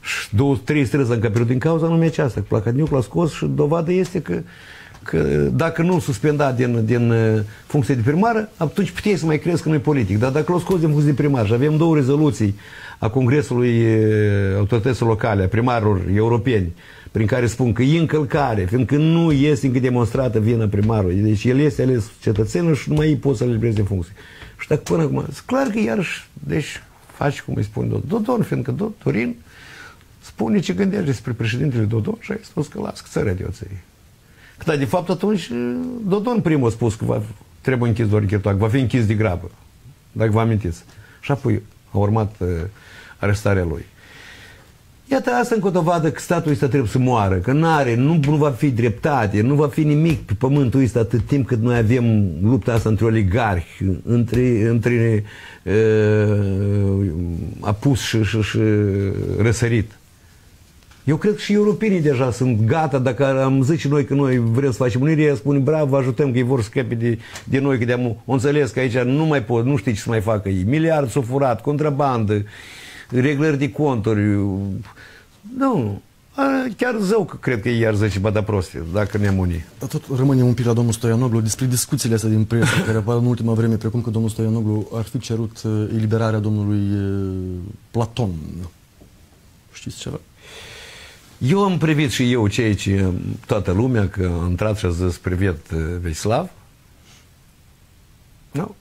Și două, trei străzi încă pierdut din cauza numai aceasta. Placadniuc l-a scos și dovadă este că, că dacă nu suspenda din, din uh, funcție de primară, atunci puteai să mai crezi că nu e politic. Dar dacă l-a scos din funcție de primar și avem două rezoluții a Congresului uh, Autorităților Locale, a primarilor europeni, prin care spun că e încălcare, fiindcă nu este încă demonstrată vina primarului. Deci el este ales cetățenul și nu mai poți să-l eliberezi din funcție. Și dacă până acum, clar că iarăși, deci faci cum îi spun Dodon, fiindcă Dorin spune ce gândește despre președintele Dodon și a spus că las, că țărea de oței. Dar de fapt atunci Dodon primul a spus că va, trebuie închis doar Chirtoac, va fi închis de grabă, dacă vă amintiți. Și apoi a urmat uh, arestarea lui. Iată asta încă o dovadă că statul ăsta trebuie să moară, că nu are, nu, nu va fi dreptate, nu va fi nimic pe pământul ăsta atât timp cât noi avem lupta asta între oligarhi, între, între uh, apus și, și, și răsărit. Eu cred că și europenii deja sunt gata, dacă am zice noi că noi vrem să facem unirea, spune bravo, ajutăm că ei vor scăpe de, de noi, că de-am înțeles că aici nu mai pot, nu știi ce să mai facă ei. Miliard s-au furat, contrabandă, reglări de conturi. Nu, chiar zău că cred că ei iar zice bada prostie, dacă ne-am unii. Dar tot rămânem un pic la domnul Stoianoglu despre discuțiile astea din presă [laughs] care apar în ultima vreme, precum că domnul Stoianoglu ar fi cerut uh, eliberarea domnului uh, Platon. Știți ceva? Eu am privit și eu ceea ce toată lumea, că am intrat și a zis privet Vesislav. Nu.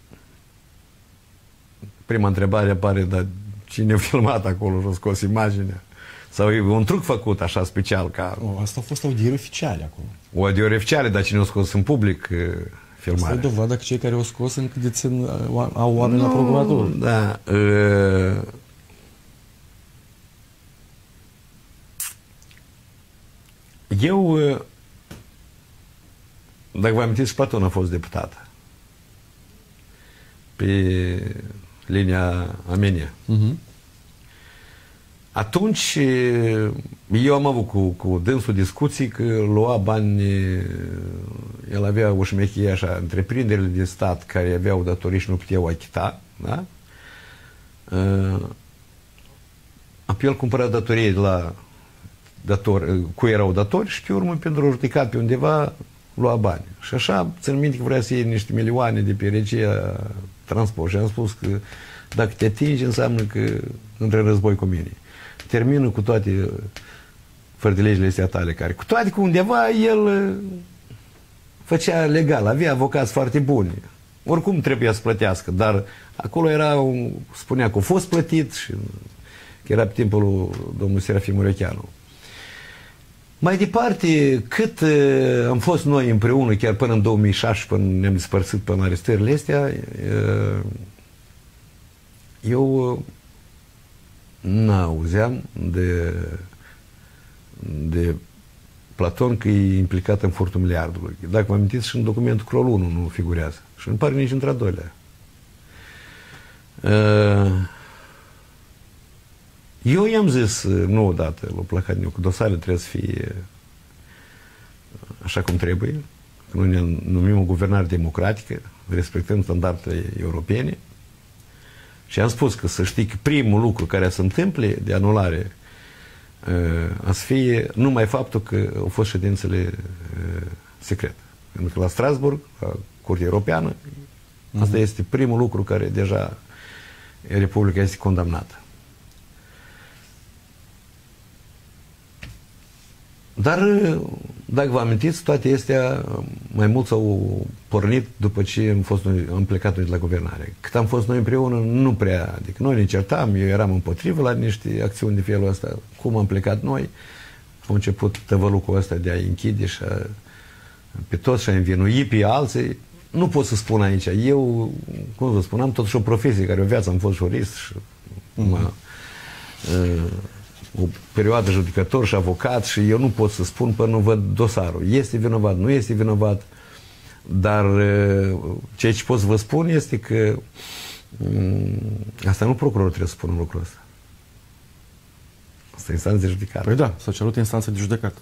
Prima întrebare apare, dar cine a [laughs] filmat acolo și a scos imaginea? Sau e un truc făcut așa special ca... O, asta a fost audiere oficiale acolo. O audiere oficiale, dar cine a scos în public filmarea? Asta e dovadă că cei care au scos încă dețin, au oameni no, la procuratură. Da. Uh, Eu, dacă vă amintiți, Platon a fost deputat pe linia Amenia. Uh-huh. Atunci eu am avut cu, cu dânsul discuții că lua bani, el avea o șmechie așa, întreprinderile de stat care aveau datorii și nu puteau achita, da? Apoi el cumpăra datorie de la dator, cu erau datori și pe urmă pentru a judecat pe undeva lua bani. Și așa, țin minte că vrea să iei niște milioane de pe regia transport și am spus că dacă te atingi înseamnă că între război cu mine. Termină cu toate fărtilegile astea tale care, cu toate că undeva el făcea legal, avea avocați foarte buni. Oricum trebuia să plătească, dar acolo era, un, spunea că a fost plătit și că era pe timpul lui domnul Serafim Urecheanu. Mai departe, cât uh, am fost noi împreună, chiar până în 2006, până ne-am despărțit până arestările astea, uh, eu uh, n-auzeam de, de Platon că e implicat în furtul miliardului. Dacă vă amintiți, și în documentul Crol 1 nu figurează. Și nu pare nici într-a doilea. Uh, eu i-am zis, nu odată, l-a plăcat că dosarele trebuie să fie așa cum trebuie, că noi ne numim o guvernare democratică, respectăm standardele europene. Și am spus că să știi că primul lucru care se întâmple de anulare a să fie numai faptul că au fost ședințele secrete. Pentru că la Strasburg, la Curtea Europeană, asta uh-huh. este primul lucru care deja Republica este condamnată. Dar, dacă vă amintiți, toate astea mai mulți au pornit după ce am, fost noi, am plecat noi de la guvernare. Cât am fost noi împreună, nu prea. Adică noi ne certam, eu eram împotrivă la niște acțiuni de felul ăsta. Cum am plecat noi, am început tăvălucul ăsta de a închide și a, pe toți și a învinui pe alții. Nu pot să spun aici. Eu, cum vă spuneam, totuși o profesie care o viață am fost jurist și mm-hmm. mă, uh, o perioadă judecător și avocat și eu nu pot să spun până nu văd dosarul. Este vinovat, nu este vinovat, dar ceea ce pot să vă spun este că asta nu procurorul trebuie să spună lucrul ăsta. Asta e instanță de judecată. Păi da, s-a cerut instanță de judecată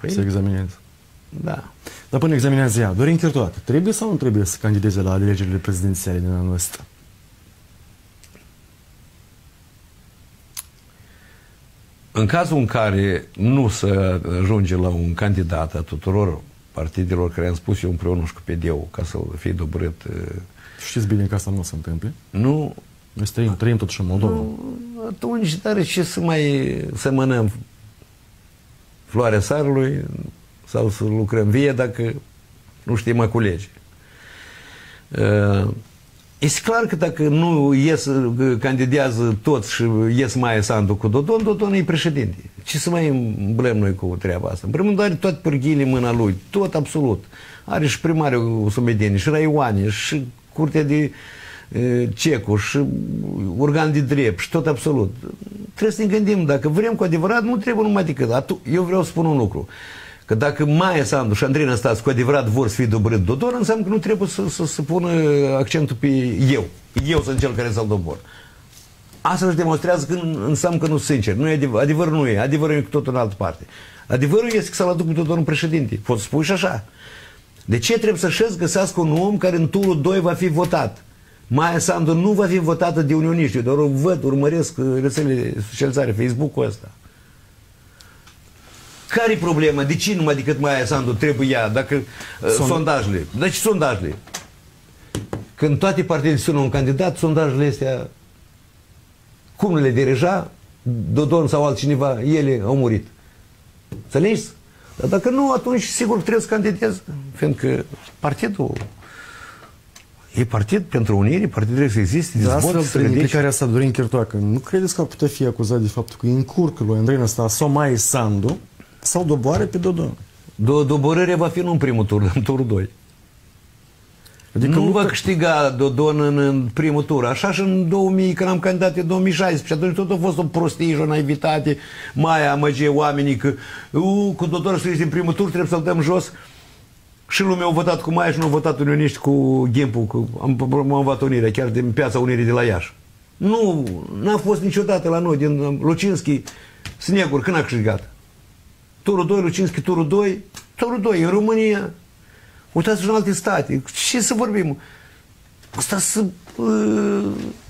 păi, să examineze. Da. Dar până examinează ea, Dorin Chirtoacă, trebuie sau nu trebuie să candideze la alegerile prezidențiale din anul ăsta? În cazul în care nu se ajunge la un candidat a tuturor partidelor care am spus eu împreună și cu PD-ul ca să fie dobrit... Știți bine că asta nu se întâmple? Nu. Noi trăim, trăim totuși în Moldova. Nu, atunci, dar ce să mai semănăm floarea sarului sau să lucrăm vie dacă nu știm a culege. Uh, este clar că dacă nu ies, candidează toți și ies mai Sandu cu Dodon, Dodon e președinte. Ce să mai îmblem noi cu treaba asta? În primul rând are toate pârghiile în mâna lui, tot absolut. Are și primarul Sumedeni, și Raioane, și curtea de e, Cecu, și organ de drept, și tot absolut. Trebuie să ne gândim, dacă vrem cu adevărat, nu trebuie numai decât. Eu vreau să spun un lucru. Că dacă Maia Sandu și Andrei Năstați cu adevărat vor să fie dobrit Dodon, înseamnă că nu trebuie să, să, să pună accentul pe eu. Eu sunt cel care să-l dobor. Asta își demonstrează că înseamnă că nu sunt sincer. Nu e adevăr, adevărul nu e. Adevărul e cu totul în altă parte. Adevărul este că să-l aduc pe Dodon președinte. Poți spui și așa. De ce trebuie să-și găsească un om care în turul 2 va fi votat? Maia Sandu nu va fi votată de unioniști. doar o văd, urmăresc rețelele socializare, Facebook-ul ăsta. Care e problema? De ce numai decât Maia Sandu trebuie ea? Dacă uh, Sond... sondajele. Deci sondajele. Când toate partidele sună un candidat, sondajele astea cum le dirija, Dodon sau altcineva, ele au murit. Înțelegi? Dar dacă nu, atunci sigur trebuie să candidez, fiindcă partidul E partid pentru unire, partid trebuie să existe, de astfel, prin implicarea asta Dorin Chirtoacă, nu credeți că ar putea fi acuzat de faptul că încurcă lui Andrei Năsta sau mai Sandu sau doboare pe Dodon. Do doborârea va fi nu în primul tur, în turul 2. Adică nu va câștiga Dodon în, în primul tur. Așa și în 2000, când am candidat în 2016, atunci tot a fost o prostie și o naivitate, mai amăgie oamenii că u, cu Dodon să în primul tur, trebuie să-l dăm jos. Și lumea a votat cu Maia și nu a votat unioniști cu Gimpul, cu, am, am votat Unirea, chiar din piața Unirii de la Iași. Nu, n-a fost niciodată la noi, din Lucinski, Snegur, când a câștigat? Turul 2, Lucinski, turul 2, turul 2, în România. Uitați-vă în alte state. Ce să vorbim? Asta să... Uh,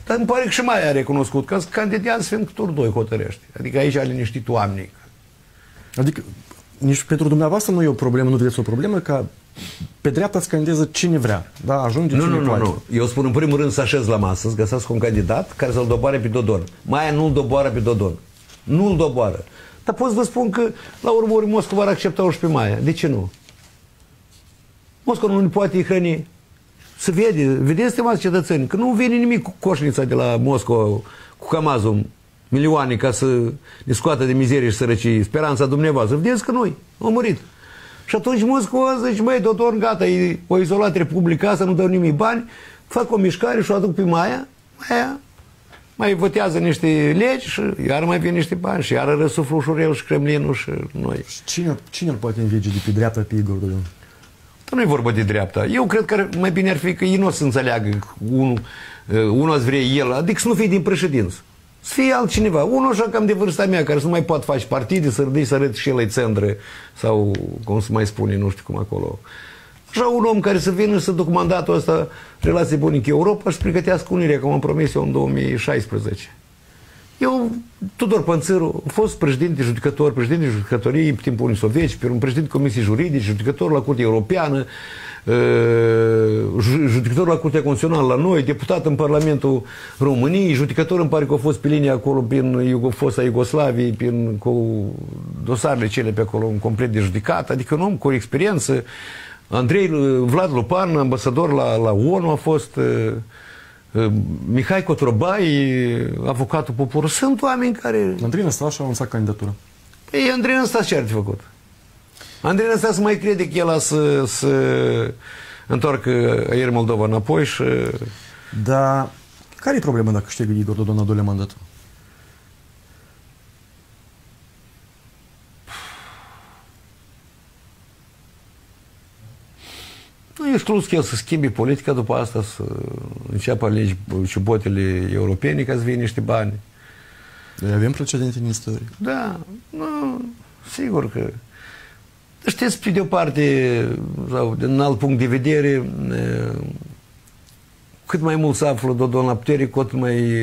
dar îmi pare că și mai a recunoscut că candidează fiindcă turul 2 hotărește. Adică aici a liniștit oamenii. Adică nici pentru dumneavoastră nu e o problemă, nu vedeți o problemă ca pe dreapta îți candidează cine vrea. Da, ajunge nu, cine nu, poate. Nu, nu, Eu spun în primul rând să așez la masă, să găsească un candidat care să-l doboare pe Dodon. Mai nu-l doboară pe Dodon. Nu-l doboară. Dar pot să vă spun că, la urmă ori, Moscova ar accepta 11 mai. De ce nu? Moscova nu ne poate hrăni. Să vede, vedeți, stimați cetățeni, că nu vine nimic cu coșnița de la Moscova, cu Camazul, milioane ca să ne scoată de mizerie și sărăcie. Speranța dumneavoastră. Vedeți că noi, au murit. Și atunci Moscova zice, băi, totor, gata, e o izolat republica asta, nu dau nimic bani, fac o mișcare și o aduc pe Maia, Maia mai votează niște legi și iar mai vin niște bani și iar răsuflu ușurel și Kremlinul și noi. Și cine, cine îl poate învige de pe dreapta pe Igor Dodon? Dar nu e vorba de dreapta. Eu cred că mai bine ar fi că ei nu o să înțeleagă unul, uh, unul ați vrea el, adică să nu fie din președință. Să fie altcineva. Unul așa cam de vârsta mea, care să nu mai poate face partide, să râdei să arăt și el țandră sau cum să mai spune, nu știu cum acolo. Așa un om care să vină să duc mandatul ăsta relații bune cu Europa și să pregătească unirea, cum am promis eu în 2016. Eu, Tudor Pănțăru, a fost președinte judecător, președinte judecătoriei în timpul Unii Sovietici, un președinte Comisiei Juridice, judecător la Curtea Europeană, judecător la Curtea Constituțională la noi, deputat în Parlamentul României, judecător îmi pare că a fost pe linia acolo prin Iugo, fosta Iugoslaviei, prin, cu dosarele cele pe acolo, un complet de judecat, adică un om cu experiență. Andrei Vlad Lupan, ambasador la, la ONU, a fost Mihai Cotrobai, avocatul poporului. Sunt oameni care... Andrei Năstaș a lansat candidatura. Păi Andrei Năstaș ce ar fi făcut? Andrei Năstaș mai crede că el a să, să întoarcă ieri Moldova înapoi și... Dar care e problema dacă câștigă Igor Dodon al doilea mandat? Nu e exclus că el să schimbe politica după asta, să înceapă alegi ciubotele europene ca să vină niște bani. Noi avem precedente în istorie. Da, nu, sigur că Știți, pe de o parte, sau din alt punct de vedere, cât mai mult se află Dodon la putere, cu atât mai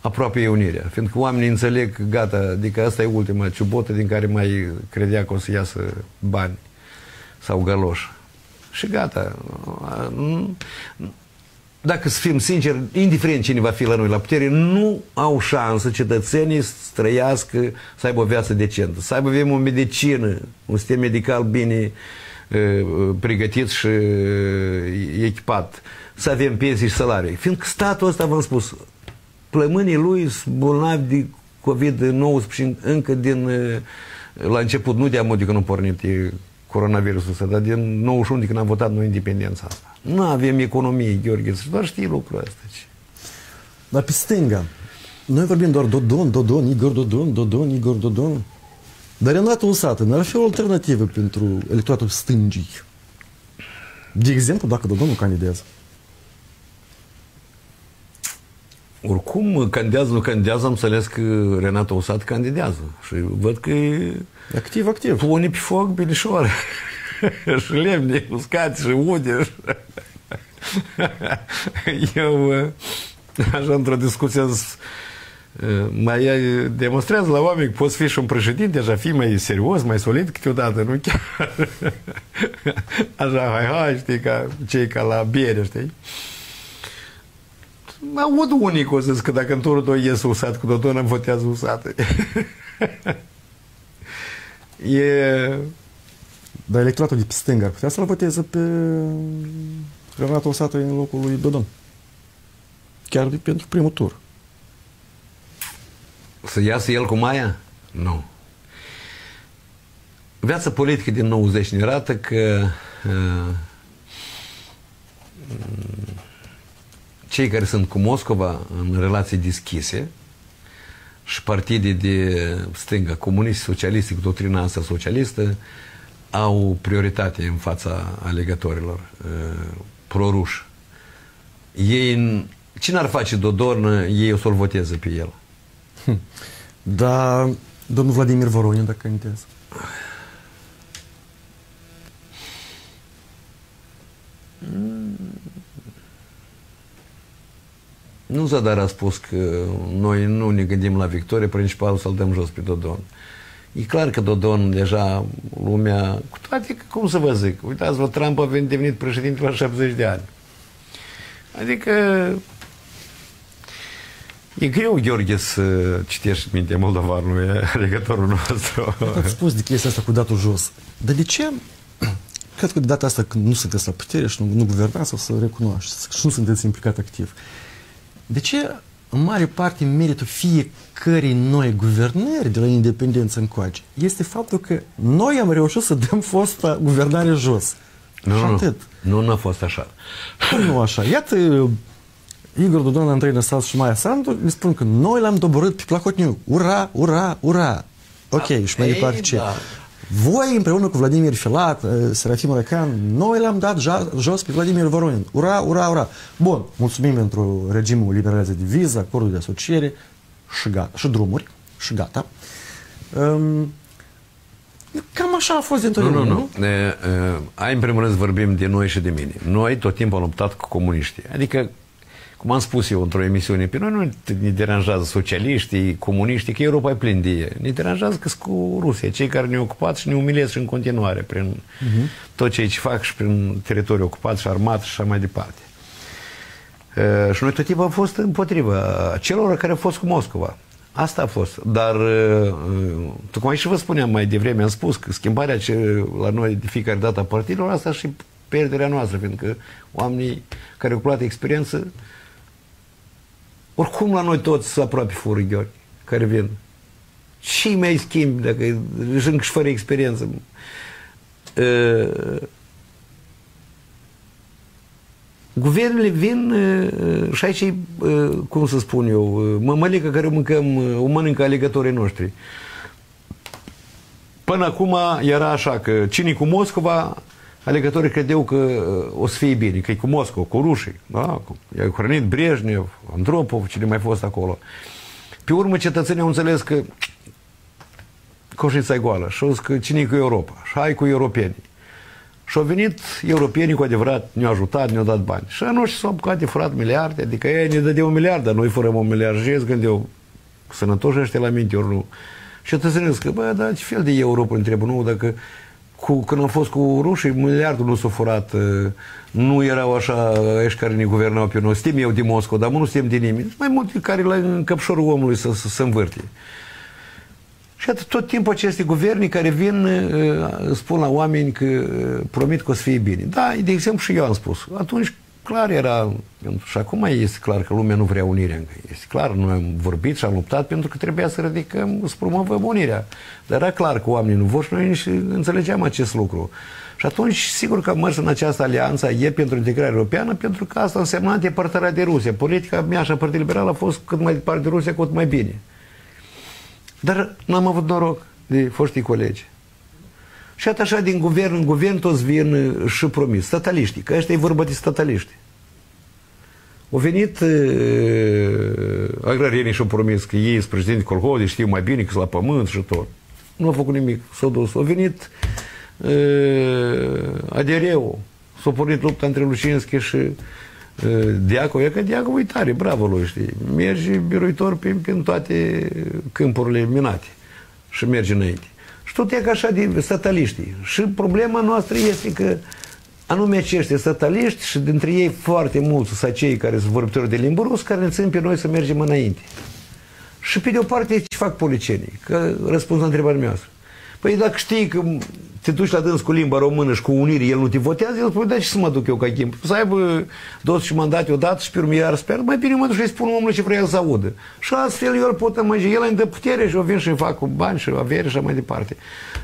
aproape e unirea. Fiindcă oamenii înțeleg că gata, adică asta e ultima ciubotă din care mai credea că o să iasă bani sau galoși. Și gata dacă să fim sinceri, indiferent cine va fi la noi la putere, nu au șansă cetățenii să trăiască, să aibă o viață decentă, să aibă avem o medicină, un sistem medical bine uh, pregătit și uh, echipat, să avem pensii și salarii. Fiindcă statul ăsta, v-am spus, plămânii lui sunt bolnavi de COVID-19 încă din uh, la început, nu de amul de că nu pornit coronavirusul ăsta, dar din 91 de când am votat noi independența asta. Nu avem economie, Gheorghe, să doar știi lucrul ăsta. Dar pe stânga, noi vorbim doar Dodon, Dodon, Igor Dodon, Dodon, Igor Dodon. Dar Renata Usată n-ar fi o alternativă pentru electoratul stângii. De exemplu, dacă Dodon nu candidează. Oricum, candidează, nu candidează, am înțeles că Renata Usat candidează. Și văd că e Activ, activ. Pune pe foc binișoare. [laughs] și lemne uscați și ude. Eu, așa, într-o discuție, mai demonstrează la oameni că poți fi și un președinte, așa, fi mai serios, mai solid câteodată, nu chiar. [laughs] așa, hai, hai, știi, ca cei ca la biere, știi? Aud unii că o să zic că dacă în turul 2 ies usat cu Dodon, votează usat. E... Dar electoratul de pe stânga ar putea să-l voteze pe Renato Osată în locul lui Dodon. Chiar de pentru primul tur. Să iasă el cu Maia? Nu. Viața politică din 90 ne arată că uh, cei care sunt cu Moscova în relații deschise și partide de stânga, comuniste, socialiste, cu doctrina asta socialistă, au prioritate în fața alegătorilor uh, proruși. Ei, cine ar face Dodorn, ei o să-l voteze pe el. Da, domnul Vladimir Voronin, dacă candidează. Nu Zadar a spus că noi nu ne gândim la victorie, principal să-l dăm jos pe Dodon. E clar că Dodon deja lumea, cu toate că, cum să vă zic, uitați-vă, Trump a devenit președinte la 70 de ani. Adică E greu, Gheorghe, să citești mintea moldovanului, legătorul nostru. Ați spus de chestia asta cu datul jos. Dar de ce? Cred că de data asta când nu sunteți la putere și nu, nu guvernați, o să recunoașteți și nu sunteți implicat activ. De ce în mare parte meritul fiecărei noi guvernări de la independență încoace este faptul că noi am reușit să dăm fosta guvernare jos. Nu, și atât. Nu, nu a fost așa. Nu așa. Iată, Igor Dodon, Andrei Năsas și Maia Sandu ne spun că noi l-am doborât pe placotniu. Ura, ura, ura! Ok, da, și mai departe ce? Da. Voi, împreună cu Vladimir Filat, uh, Serafim Răcan, noi l-am dat jos pe Vladimir Voronin. Ura, ura, ura! Bun, mulțumim pentru regimul liberalizat de viză, acordul de asociere și, gata, și drumuri, și gata. Um, Cam așa a fost întotdeauna, nu? Nu, nu. E, e, hai în primul rând să vorbim de noi și de mine. Noi tot timpul am luptat cu comuniștii. Adică, cum am spus eu într-o emisiune, pe noi nu ne deranjează socialiștii, comuniștii, că Europa e plin de ei. Ne deranjează că cu Rusia, cei care ne-au ocupat și ne umilesc și în continuare prin uh-huh. tot ceea ce fac și prin teritoriul ocupat și armat și așa mai departe. E, și noi tot timpul am fost împotriva celor care au fost cu Moscova. Asta a fost. Dar, uh, uh, tocmai și vă spuneam mai devreme, am spus că schimbarea ce la noi de fiecare dată a partidelor, asta și pierderea noastră, pentru că oamenii care au culat experiență, oricum la noi toți sunt aproape fură, care vin. Și mai schimbi dacă și fără experiență. Uh, Guvernele vin uh, și aici, uh, cum să spun eu, uh, mămălică care o mâncăm, o mănâncă alegătorii noștri. Până acum era așa că cine cu Moscova, alegătorii credeau că o să fie bine, că e cu Moscova, cu rușii. Da? I-a hrănit Brejnev, Andropov, cine mai fost acolo. Pe urmă cetățenii au înțeles că coșița e goală și au zis că cine cu Europa? Și hai cu europenii. Și au venit europenii cu adevărat, ne-au ajutat, ne-au dat bani. Și nu s-au apucat de furat miliarde, adică ei ne dădeau un miliard, dar noi fără un miliard. Și ei gândeau, sănătoși ăștia la minte, ori nu. Și tăzânesc că, bă, dar ce fel de Europa întreb, nu, dacă cu, când am fost cu rușii, miliardul nu s-a furat, uh, nu erau așa ăștia care ne guvernau pe noi. Stim eu din Moscova, dar nu stim din nimeni. Mai multe care la în căpșorul omului să, să, să învârte. Și atât tot timpul aceste guverne care vin, uh, spun la oameni că uh, promit că o să fie bine. Da, de exemplu și eu am spus. Atunci clar era, și acum este clar că lumea nu vrea unirea încă. Este clar, noi am vorbit și am luptat pentru că trebuia să ridicăm, să promovăm unirea. Dar era clar că oamenii nu vor și noi și înțelegeam acest lucru. Și atunci, sigur că am mers în această alianță, e pentru integrarea europeană, pentru că asta însemna depărtarea de Rusia. Politica mea și a Partidului Liberal a fost cât mai departe de Rusia, cât mai bine. Dar n-am avut noroc de foștii colegi. Și atât așa din guvern în guvern toți vin uh, și promis. Stataliștii, că ăștia e vorba de stataliști. Au venit uh, agrarienii și au promis că ei sunt președinte colhode, știu mai bine că sunt la pământ și tot. Nu au făcut nimic, s-au dus. Au venit uh, ADR-ul, s-a pornit lupta între Lucinski și Diacov, e că Diacov e tare, bravo lui, știi. Merge biruitor prin, prin toate câmpurile minate și merge înainte. Și tot e ca așa de stataliștii. Și problema noastră este că anume acești stataliști și dintre ei foarte mulți sunt cei care sunt vorbitori de limbă rusă, care ne țin pe noi să mergem înainte. Și pe de o parte ce fac policienii? Că răspuns la întrebarea mea. Păi dacă știi că te duci la dâns cu limba română și cu unire, el nu te votează, el spune, da, ce să mă duc eu ca chimp? Să aibă dos și mandate odată și pe urmă iar sper, mai bine mă duc și spun omului ce vrea să audă. Și astfel eu îl pot mai el îmi dă putere și o vin și fac cu bani și avere și așa mai departe.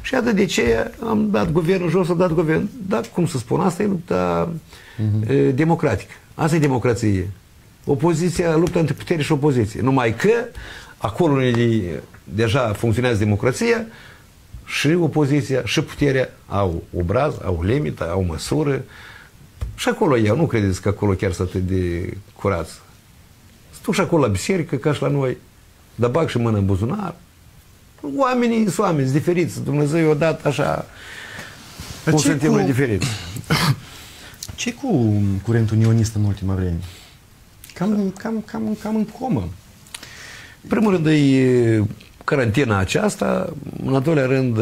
Și atât de ce am dat guvernul jos, am dat guvern. Da, cum să spun, asta e lupta uh-huh. democratică. Asta e democrație. Opoziția luptă între putere și opoziție. Numai că acolo unde deja funcționează democrația, și opoziția, și puterea au obraz, au limită, au măsură. Și acolo eu, nu credeți că acolo chiar sunt atât de curați. Stau și acolo la biserică, ca și la noi, dar bag și mână în buzunar. Oamenii sunt oameni, sunt diferiți. Dumnezeu i-a dat așa, cum suntem cu... noi diferiți. [coughs] ce cu curentul unionist în ultima vreme? Cam, cam, cam, cam în comă. Primul rând e carantina aceasta, în al doilea rând,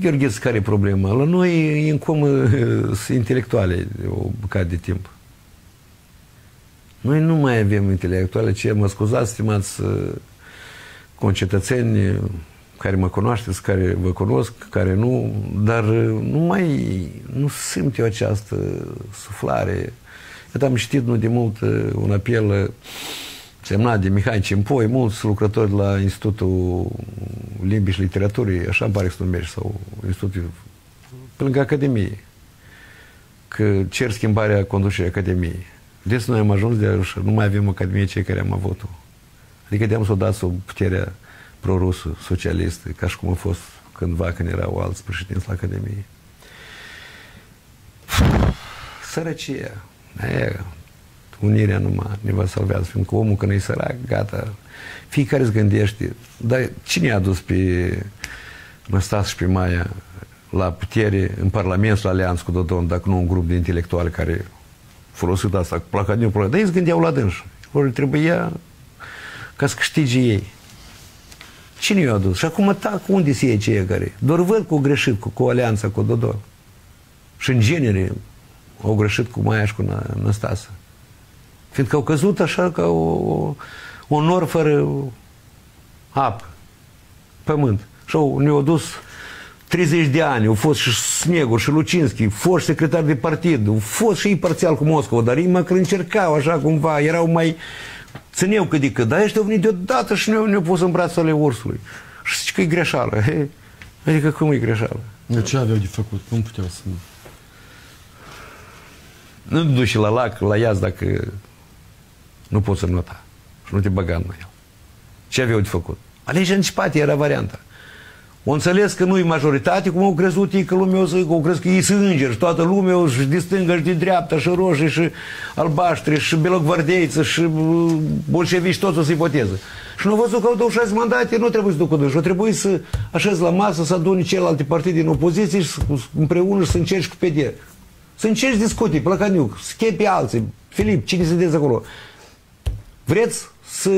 Gheorghe, care e problema? La noi e în comă sunt intelectuale o bucată de timp. Noi nu mai avem intelectuale, ce mă scuzați, stimați concetățeni care mă cunoașteți, care vă cunosc, care nu, dar nu mai, nu simt eu această suflare. Eu am citit nu de mult un apel semnat de Mihai Cimpoi, mulți lucrători la Institutul Limbii și Literaturii, așa îmi pare să numești, sau Institutul, pe lângă Academie, că cer schimbarea conducerii Academiei. Deci noi am ajuns de nu mai avem Academie cei care am avut-o. Adică de-am să o dat sub puterea prorusă, socialistă, ca și cum a fost cândva când erau alți președinți la Academie. Sărăcia. Aia, unirea numai ne va salvează, fiindcă omul când e sărac, gata, fiecare îți gândește, dar cine a dus pe Năstas și pe Maia la putere în Parlament la alianță cu Dodon, dacă nu un grup de intelectuali care folosit asta cu placadiniu, dar ei îți gândeau la dânsul. Ori trebuia ca să câștige ei. Cine i-a adus? Și acum tac, unde se e cei care? Doar văd că au greșit cu, cu alianța cu Dodon. Și în genere au greșit cu Maia și cu Năstasă. Fiindcă au căzut așa ca o, o nor fără apă, pământ. Și au, ne-au dus 30 de ani, au fost și Snegur și Lucinski, fost secretar de partid, au fost și ei parțial cu Moscova, dar ei măcar încercau așa cumva, erau mai țineau cât de cât, dar ăștia au venit deodată și ne-au, ne pus în brațele ursului. Și zice că e greșeală. He? Adică cum e greșeală? De ce aveau de făcut? Cum puteau să... Nu te duci la lac, la iaz, dacă nu poți să nota și nu te băga în el. Ce aveau de făcut? Alege anticipate era varianta. O înțeles că nu e majoritate, cum au crezut ei că lumea o să, au crezut că ei sunt îngeri și toată lumea o și de stângă și de dreapta și roșii și albaștri și belogvardeiță și uh, bolșevici toți o să-i voteze. Și nu au văzut că au 26 mandate, nu trebuie să ducă dâși, o trebuie să așezi la masă, să aduni celelalte partide din opoziție și împreună și să încerci cu PD. Să încerci discuții, Plăcaniuc, schei pe alții, Filip, cine sunteți acolo? Vreți să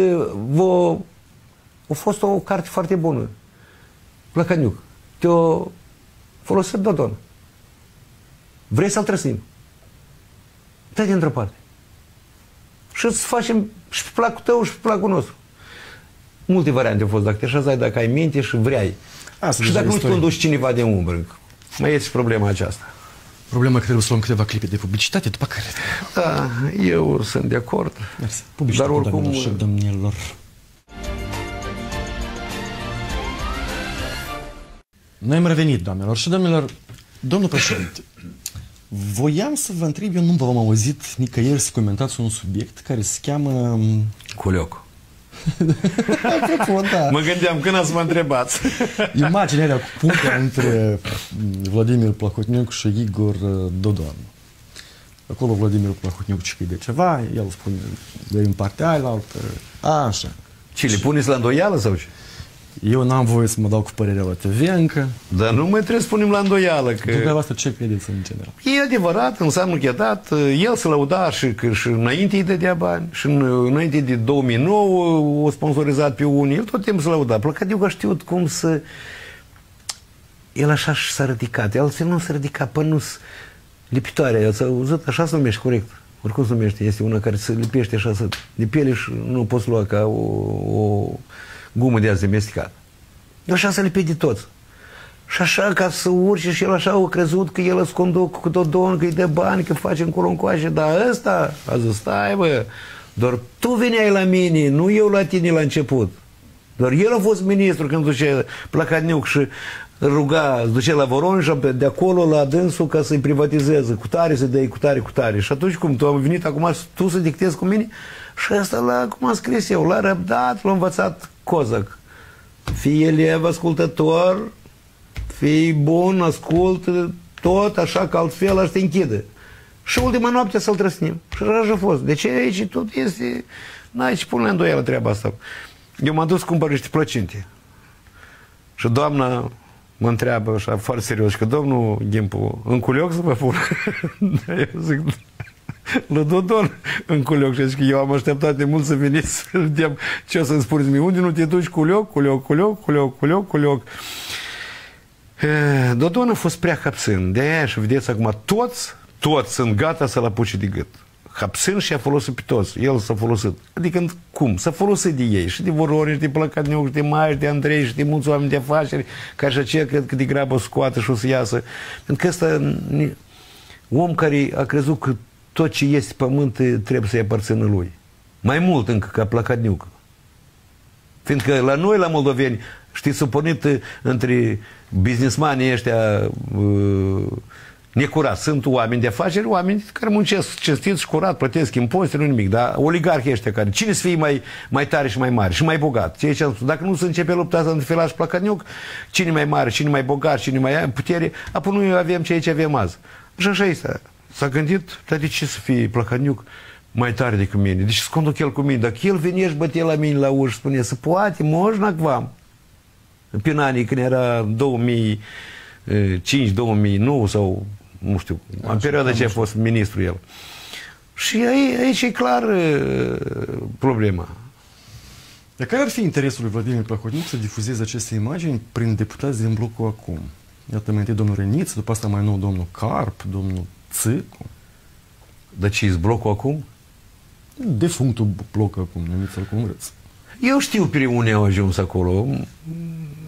vă... A fost o carte foarte bună. Plăcăniuc. Te-o folosit Dodon. Vrei să-l trăsim? dă te într-o parte. Și să facem și pe placul tău și pe placul nostru. Multe variante au fost dacă te așezai, dacă ai minte și vrei. Asta și dacă nu-ți conduci cineva de umbră, mai este și problema aceasta. Problema că trebuie să luăm câteva clipe de publicitate, după care... Da, eu sunt de acord. Mersi. Publicitate, Dar oricum... și domnilor. Noi am revenit, doamnelor și domnilor. Domnul președinte, voiam să vă întreb, eu nu v-am auzit nicăieri să comentați un subiect care se cheamă... Culioc. Apropo, da. Mă gândeam când ați mă întrebați. Imaginea cu punctul între Vladimir Plahotniuc și Igor uh, Dodon. Acolo Vladimir Plahotniuc ce de ceva, el spune de în partea aia, altă, așa. Ce, le puneți la îndoială sau ce? Eu n-am voie să mă dau cu părerea la TV încă. Dar nu mai trebuie să punem la îndoială. Că... Dumneavoastră ce credeți în general? E adevărat, înseamnă că a dat. El se lăuda și, că, și înainte îi dădea bani. Și în, înainte de 2009 o sponsorizat pe unii. El tot timpul se lăuda. Plăcat eu că știut cum să... El așa s-a ridicat. El nu s-a ridicat până nu lipitoare. El s-a auzit, așa se numește corect. Oricum se numește. Este una care se lipește așa să, de piele și nu poți lua ca o, o gumă de azi mesticat. Eu așa să le de toți. Și așa ca să urce și el așa a crezut că el îți conduc cu Dodon, că îi dă bani, că face încolo încoace, dar ăsta a zis, stai bă, doar tu veneai la mine, nu eu la tine la început. Doar el a fost ministru când duce Placaniuc și ruga, duce la Voron și de acolo la dânsul ca să-i privatizeze, cu tare să dai, cu tare, cu tare. Și atunci cum tu am venit acum tu să dictezi cu mine, și asta la, cum am scris eu, l-a răbdat, l-a învățat Cozac. Fii elev ascultător, fii bun, ascultă tot, așa că altfel aș te închide. Și ultima noapte să-l trăsnim. Și așa a fost. De ce aici tot este... N-ai ce pune la îndoială treaba asta. Eu m-am dus cumpăr niște plăcinte. Și doamna mă întreabă așa foarte serios că domnul Gimpu, în culioc să vă pun? [laughs] eu zic, lui Dodon în culioc și că eu am așteptat de mult să veniți să vedem ce o să-mi spuneți mie. Unde nu te duci culioc, culioc, culioc, culioc, culioc, culioc. Dodon a fost prea hapsân. De aia și vedeți acum toți, toți sunt gata să-l apuce de gât. Hapsân și a folosit pe toți. El s-a folosit. Adică cum? S-a folosit de ei. Și de Voroni, și de Plăcatniuc, și de Mai, și de Andrei, și de mulți oameni de afaceri, care și aceea cred că de grabă o scoată și o să iasă. Pentru că ăsta om care a crezut că tot ce este pământ trebuie să-i aparțină lui. Mai mult încă ca Placadniuc. Fiindcă la noi, la moldoveni, știți, s-a pornit între businessmanii ăștia uh, necurați. Sunt oameni de afaceri, oameni care muncesc cinstiți și curat, plătesc impozite, nu nimic, dar oligarhii ăștia care, cine să fie mai, mai tare și mai mare și mai bogat? Ceea ce dacă nu se începe lupta asta între Filaș și Placaniuc, cine mai mare, cine mai bogat, cine mai putere, apoi noi avem ceea ce avem azi. Și așa este. S-a gândit, dar de ce să fie Plăcăniuc mai tare decât mine. Deci se conduc el cu mine. Dacă el venea și bătea la mine la ușă și spunea să poate, moșna vam. Prin anii când era 2005-2009 sau nu știu, Așa, în perioada ce a fost ministru el. Și aici e clar problema. Dar care ar fi interesul lui Vladimir Plahotniuc să difuzeze aceste imagini prin deputați din blocul acum? Iată mai întâi domnul Reniț, după asta mai nou domnul Carp, domnul Țicu. Dar ce blocul acum? Defunctul bloc acum, numiți-l cum vreți. Eu știu pe unde au ajuns acolo.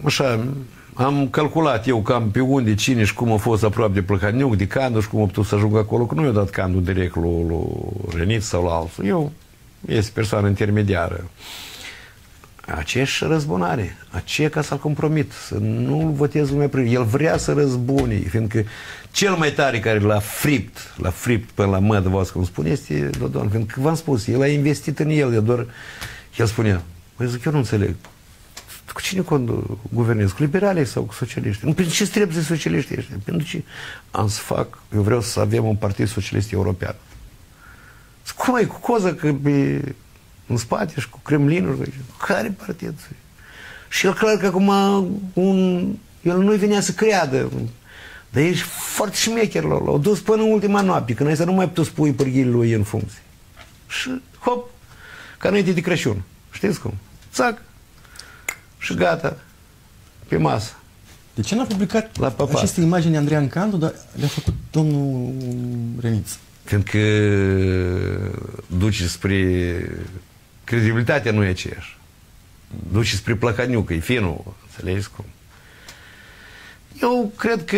Așa, am calculat eu cam pe unde, cine și cum a fost aproape de Plăcaniuc, de Canduș și cum a putut să ajungă acolo, că nu i-a dat Canduș direct lui, lui Reniț sau la altul. Eu este persoană intermediară aceeași răzbunare, aceea ca să-l compromit, să nu-l votez lumea prin. El vrea să răzbuni, fiindcă cel mai tare care l-a fript, l-a fript până la mădă voastră, cum spune, este Dodon. Fiindcă v-am spus, el a investit în el, el doar, el spunea, păi zic, eu nu înțeleg, cu cine guvernezi? Cu liberalii sau cu socialiști? Nu, pentru ce trebuie să socialiști ăștia? Pentru ce am să fac, eu vreau să avem un partid socialist european. Cum ai cu coză că pe în spate și cu Kremlinul. Care partid? Și el clar că acum un, el nu-i venea să creadă. Dar ești foarte șmecher la L-au dus până în ultima noapte, când ai să nu mai putut spui pârghile lui în funcție. Și hop, ca înainte de Crăciun. Știți cum? Țac. Și gata. Pe masă. De ce n-a publicat la aceste imagini Andrei Candu, dar le-a făcut domnul Reniț? Fiindcă duce spre credibilitatea nu e aceeași. Duce spre plăcaniucă, e finul, înțelegeți cum? Eu cred că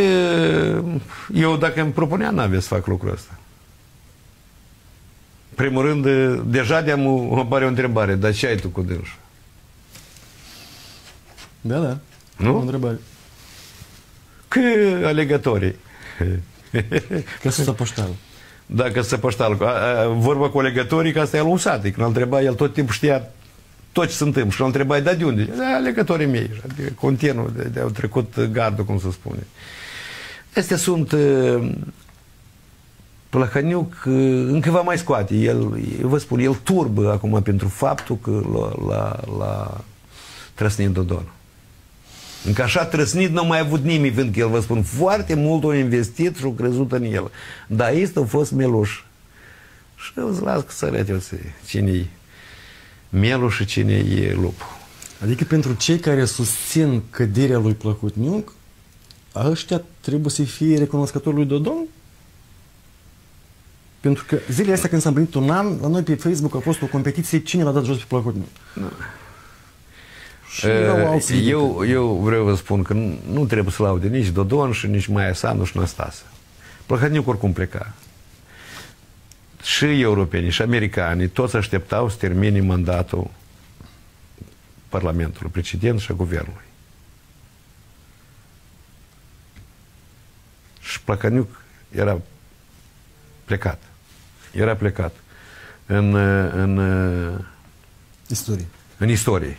eu dacă îmi propunea n-avea să fac lucrul ăsta. Primul rând, deja de mă apare o întrebare, dar ce ai tu cu dânsul? Da, da. Nu? O întrebare. Că alegătorii. Că sunt poștală dacă se păștal. Vorba cu legătorii că asta e lusat. Când îl întreba, el tot timpul știa tot ce se întâmplă. Și îl întreba, da de unde? Da, legătorii mei. Adică continuu, de, de, au trecut gardul, cum se spune. Astea sunt uh, Plăhăniuc încă va mai scoate. El, eu vă spun, el turbă acum pentru faptul că la, la, la Trăsnin Dodon. Încă așa trăsnit nu mai avut nimeni, fiindcă el, vă spun, foarte mult au investit și au crezut în el. Dar este a fost meluș. Și eu îți las că să arăt cine e meluș și cine e lup. Adică pentru cei care susțin căderea lui Plăcutniuc, ăștia trebuie să fie recunoscători lui Dodon? Pentru că zilele astea când s-a împlinit un an, la noi pe Facebook a fost o competiție cine l-a dat jos pe Plăcutniuc. Nu. Și eu, eu vreau să spun că nu, nu trebuie să laude nici Dodon și nici Maia Sandu și Năstase. Plăhătniuc oricum pleca. Și europenii și americanii toți așteptau să termine mandatul Parlamentului precedent și a Guvernului. Și Plăhătniuc era plecat. Era plecat în, în istorie. În istorie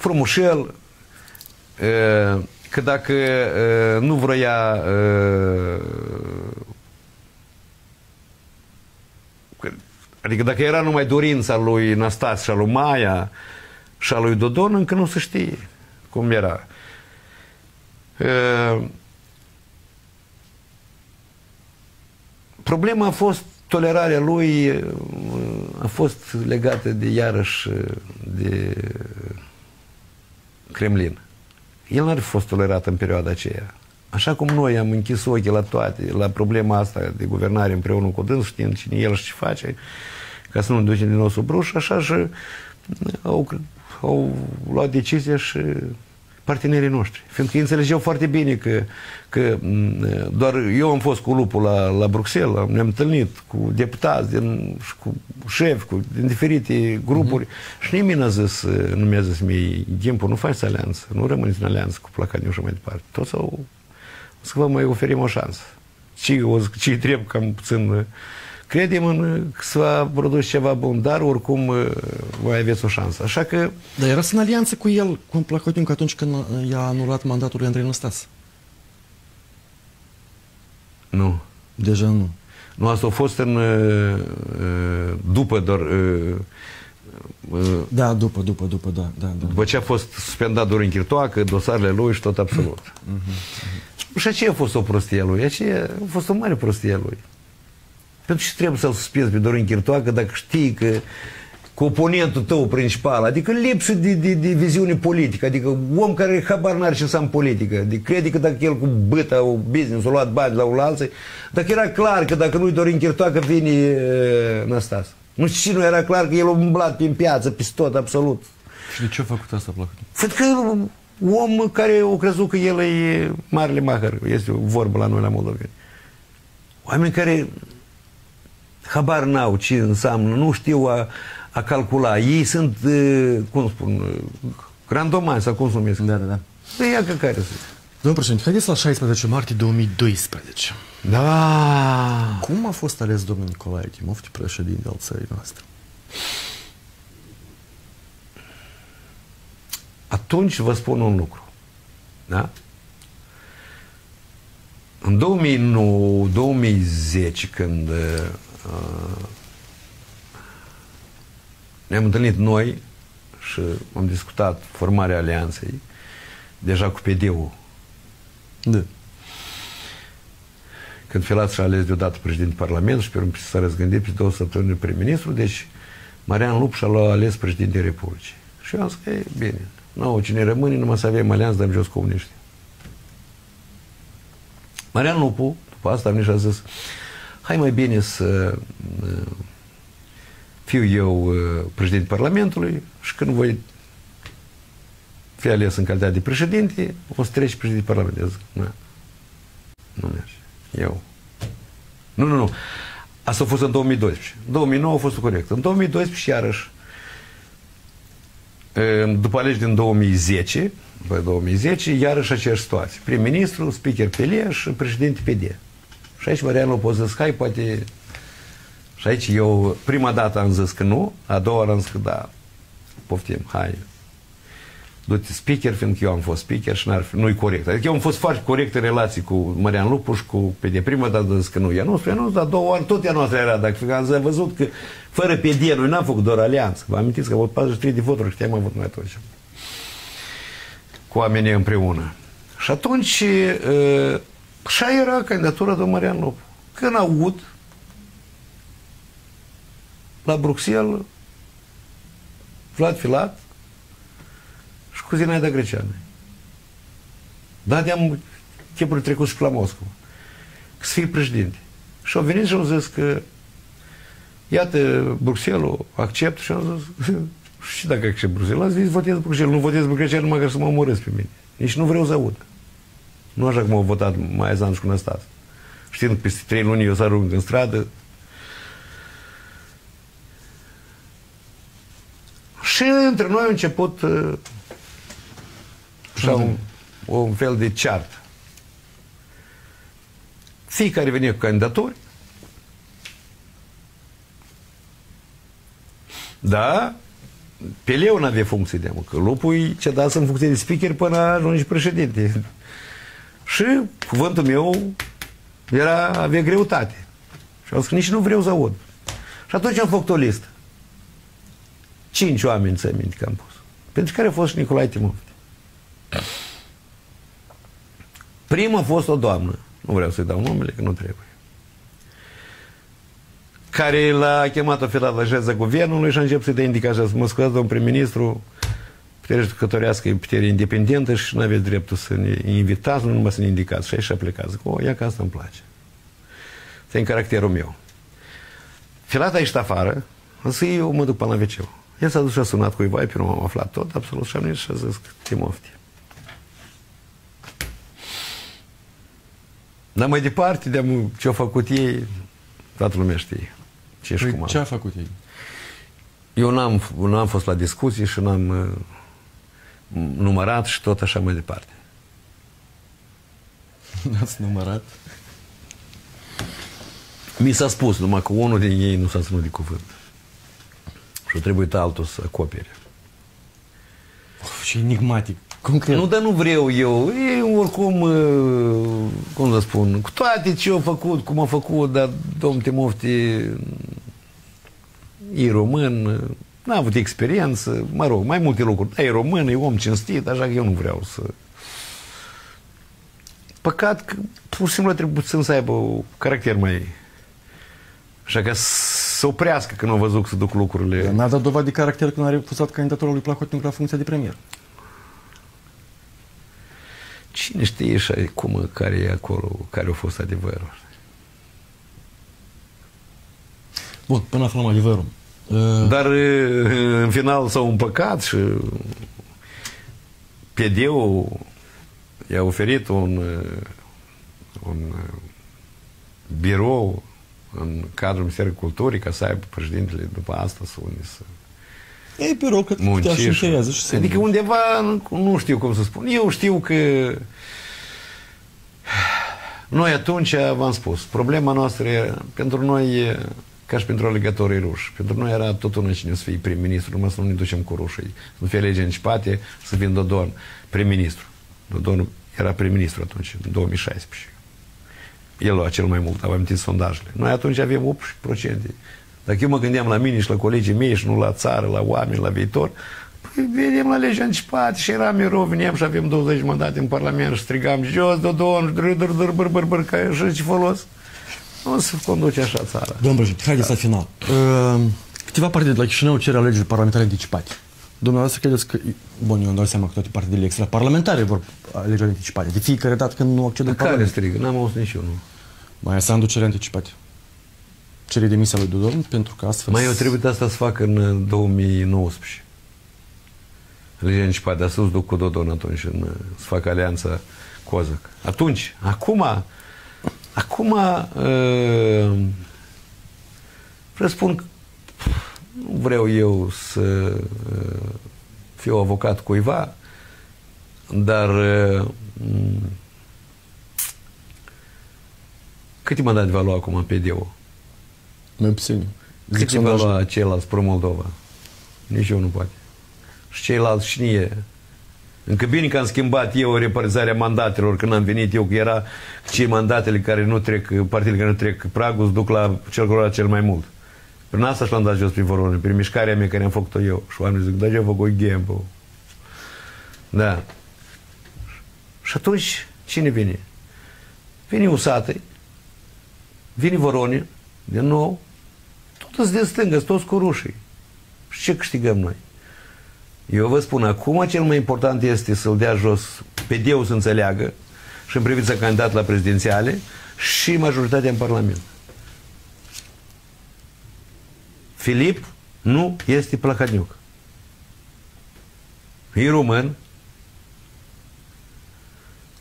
frumușel, că dacă nu vroia adică dacă era numai dorința lui Nastas și a lui Maia și a lui Dodon, încă nu se știe cum era. Problema a fost tolerarea lui a fost legată de iarăși de Kremlin. El n-ar fi fost tolerat în perioada aceea. Așa cum noi am închis ochii la toate, la problema asta de guvernare împreună cu dâns, știind cine el și ce face, ca să nu ducem din nou sub bruș, așa și au, au luat decizia și partenerii noștri. Fiindcă ei înțelegeau foarte bine că, că doar eu am fost cu lupul la, la Bruxelles, ne-am întâlnit cu deputați, din, cu șefi, cu, din diferite grupuri uh-huh. și nimeni n-a zis, nu mi-a zis mie, Gimpu, nu faci alianță, nu rămâneți în alianță cu Placaniu și mai departe. Toți au să vă mai oferim o șansă. Ce, o, ce trebuie cam puțin credem în că se va produce ceva bun, dar oricum uh, voi aveți o șansă. Așa că... Dar era în alianță cu el, cu Plahotniuc, atunci când i-a anulat mandatul lui Andrei Năstas. Nu. Deja nu. Nu, asta a fost în, după doar, da, după, după, după, da, da, da. După ce a fost suspendat Dorin Chirtoacă, dosarele lui și tot absolut. Uh-huh. Și aceea a fost o prostie a lui, aceea a fost o mare prostie a lui. Pentru ce trebuie să-l suspezi pe Dorin Chirtoacă dacă știi că cu oponentul tău principal, adică lipsă de, de, de viziune politică, adică om care habar n-are ce înseamnă politică, adică crede că dacă el cu băta o business, a luat bani la un alții, dacă era clar că dacă nu-i Dorin Chirtoacă vine uh, Năstas. Nu știu nu era clar că el a umblat prin piață, pe tot, absolut. Și de ce a făcut asta, Plahă? Pentru că om care o crezut că el e marele mahăr, este o vorbă la noi la Moldoveni. Oameni care habar n-au ce înseamnă, nu știu a, a calcula. Ei sunt, cum spun, randomani sau cum se numesc. Da, da, da. De ea că care sunt. Domnul președinte, haideți la 16 martie 2012. Da. Cum a fost ales domnul Nicolae Timofti președinte al țării noastre? Atunci vă spun un lucru. Da? În 2009, 2010, când uh, ne-am întâlnit noi și am discutat formarea alianței, deja cu PD-ul. Da. Când Filat și-a ales deodată președinte Parlamentului și pe urmă s-a răzgândit pe două săptămâni prim-ministru, deci Marian Lup și-a ales președinte Republicii. Și eu am zis că e bine. Nu, cine rămâne, numai să avem alianță, dăm jos comuniști. Marian Lupu, după asta, a zis, hai mai bine să uh, fiu eu uh, președinte Parlamentului și când voi fi ales în calitate de președinte, o să treci președinte Parlamentului. Zic, nu, nu merge. Eu. Nu, nu, nu. Asta a fost în 2012. În 2009 a fost corect. În 2012 iarăși după alegeri din 2010, după 2010, iarăși aceeași situație. Prim-ministru, speaker PL și președinte PD. Și aici Marianu a zis, hai, poate... Și aici eu, prima dată am zis că nu, a doua oară am zis că da, poftim, hai, du-te speaker, fiindcă eu am fost speaker și n-ar fi, nu-i corect. Adică eu am fost foarte corect în relații cu Marian Lupu și cu PD. Prima dată zis că nu, ea nu spune, nu, dar două ori tot ea noastră era, dacă am văzut că fără PD noi n-am făcut doar alianță. Vă amintiți că au 43 de voturi, știam avut noi atunci. Cu oamenii împreună. Și atunci, așa era candidatura de Marian Lupu. Când aud, la Bruxelles, Vlad Filat, cu Zinaida Greceanu. Da, de-am chipul trecut și la Moscova. Să fii președinte. Și au venit și au zis că iată, Bruxelles accept și au zis [laughs] și dacă accept Bruxelles, ați zis votez Bruxelles, nu votez Bruxelles numai ca să mă omoresc pe mine. Nici nu vreau să aud. Nu așa cum au votat mai azan și cu Năstas. Știind că peste trei luni eu să arunc în stradă, Și între noi a început uh, așa un, un fel de ceartă. Fiecare venea cu candidaturi. Da, Peleu nu avea funcție de mă, că lupul ce dat în funcție de speaker până ajunge președinte. Și cuvântul meu era, avea greutate. Și am zis că nici nu vreau să aud. Și atunci am făcut o listă. Cinci oameni să minte că am pus. Pentru care a fost și Nicolae Timofte. Prima a fost o doamnă, nu vreau să-i dau numele, că nu trebuie, care l-a chemat oferat la șeza guvernului și a început să-i dea indicația să mă scuzați, domn prim-ministru, puterea judecătorească e putere independentă și nu aveți dreptul să ne invitați, nu numai să ne indicați. Și aici a plecat. Zic, o, ia că asta îmi place. Asta e în caracterul meu. Filat a ieșit afară, însă eu mă duc până la wc El s-a dus și a sunat cuiva, pe urmă am aflat tot, absolut, și am venit și a zis, Timofti, Dar mai departe, de ce au făcut ei, toată lumea știe. Ce, păi, cum ce a făcut ei? Eu n-am, n-am fost la discuții și n-am uh, numărat și tot așa mai departe. [laughs] N-ați numărat? Mi s-a spus, numai că unul din ei nu s-a ținut de cuvânt. Și trebuie altul să acopere. Uf, și enigmatic Concret. Nu, dar nu vreau eu. E oricum, uh, cum să spun, cu toate ce au făcut, cum a făcut, dar domnul Timofti e român, n-a avut experiență, mă rog, mai multe lucruri. Dar e român, e om cinstit, așa că eu nu vreau să... Păcat că pur și simplu trebuie puțin să aibă un caracter mai... Așa că să oprească când au văzut că se duc lucrurile. N-a dat dovadă de caracter când a refuzat candidatura lui Plahotniuc la funcția de premier. Cine știe și cum, care e acolo, care a fost adevărul. Bun, până aflăm adevărul. Dar în final s-au împăcat și PD-ul i-a oferit un, un birou în cadrul Ministerului Culturii ca să aibă președintele după asta să unde să E birou că putea și încheiază și Adică undeva, nu știu cum să spun, eu știu că noi atunci v-am spus, problema noastră e, pentru noi ca și pentru alegătorii ruși. Pentru noi era tot una cine să fie prim-ministru, numai să nu ne ducem cu rușii. Să nu fie lege în spate, să fie Dodon prim-ministru. Dodon era prim-ministru atunci, în 2016. El lua cel mai mult, aveam întins sondajele. Noi atunci avem 8%. Dacă eu mă gândeam la mine și la colegii mei și nu la țară, la oameni, la viitor, păi vedem la legea în spate și eram mereu, veneam și avem 20 mandate în Parlament și strigam jos, Dodon, drr, drr, drr, drr, drr, drr, drr, și ce folos? Nu se conduce așa țara. Domnul președinte, haideți da. la final. Uh, câteva partide de la Chișinău cer alegeri parlamentare anticipate. Dumneavoastră credeți că, bun, eu îmi dau seama că toate partidele extraparlamentare vor alegeri anticipate. De fiecare dată când nu acced în Care strigă? N-am auzit nici eu, nu. Mai Sandu cere anticipate. Cere demisia lui Dodon pentru că astfel... Mai eu trebuie asta să fac în 2019. Legea anticipate, dar să duc cu Dodon atunci în, să fac alianța Cozac. Atunci, acum, Acum, uh, vreau spun că nu vreau eu să uh, fiu avocat cuiva, dar uh, câte mandate va lua acum PD-ul? Mai puțin. Câte va lua ceilalți pro-Moldova? Nici eu nu poate. Și ceilalți știe încă bine că am schimbat eu repartizarea mandatelor când am venit eu, că era cei mandatele care nu trec, partidele care nu trec pragul, se duc la cel care cel mai mult. Prin asta și l-am dat jos prin Vorone, prin mișcarea mea care am făcut-o eu. Și oamenii zic, da, eu făcut gamble. Da. Și atunci, cine vine? Vine Usate, vine Vorone, din nou, toți din stângă, toți cu rușii. Și ce câștigăm noi? Eu vă spun, acum cel mai important este să-l dea jos pe Deu să înțeleagă și în privința candidat la prezidențiale și majoritatea în Parlament. Filip nu este Plahaniuc. E român.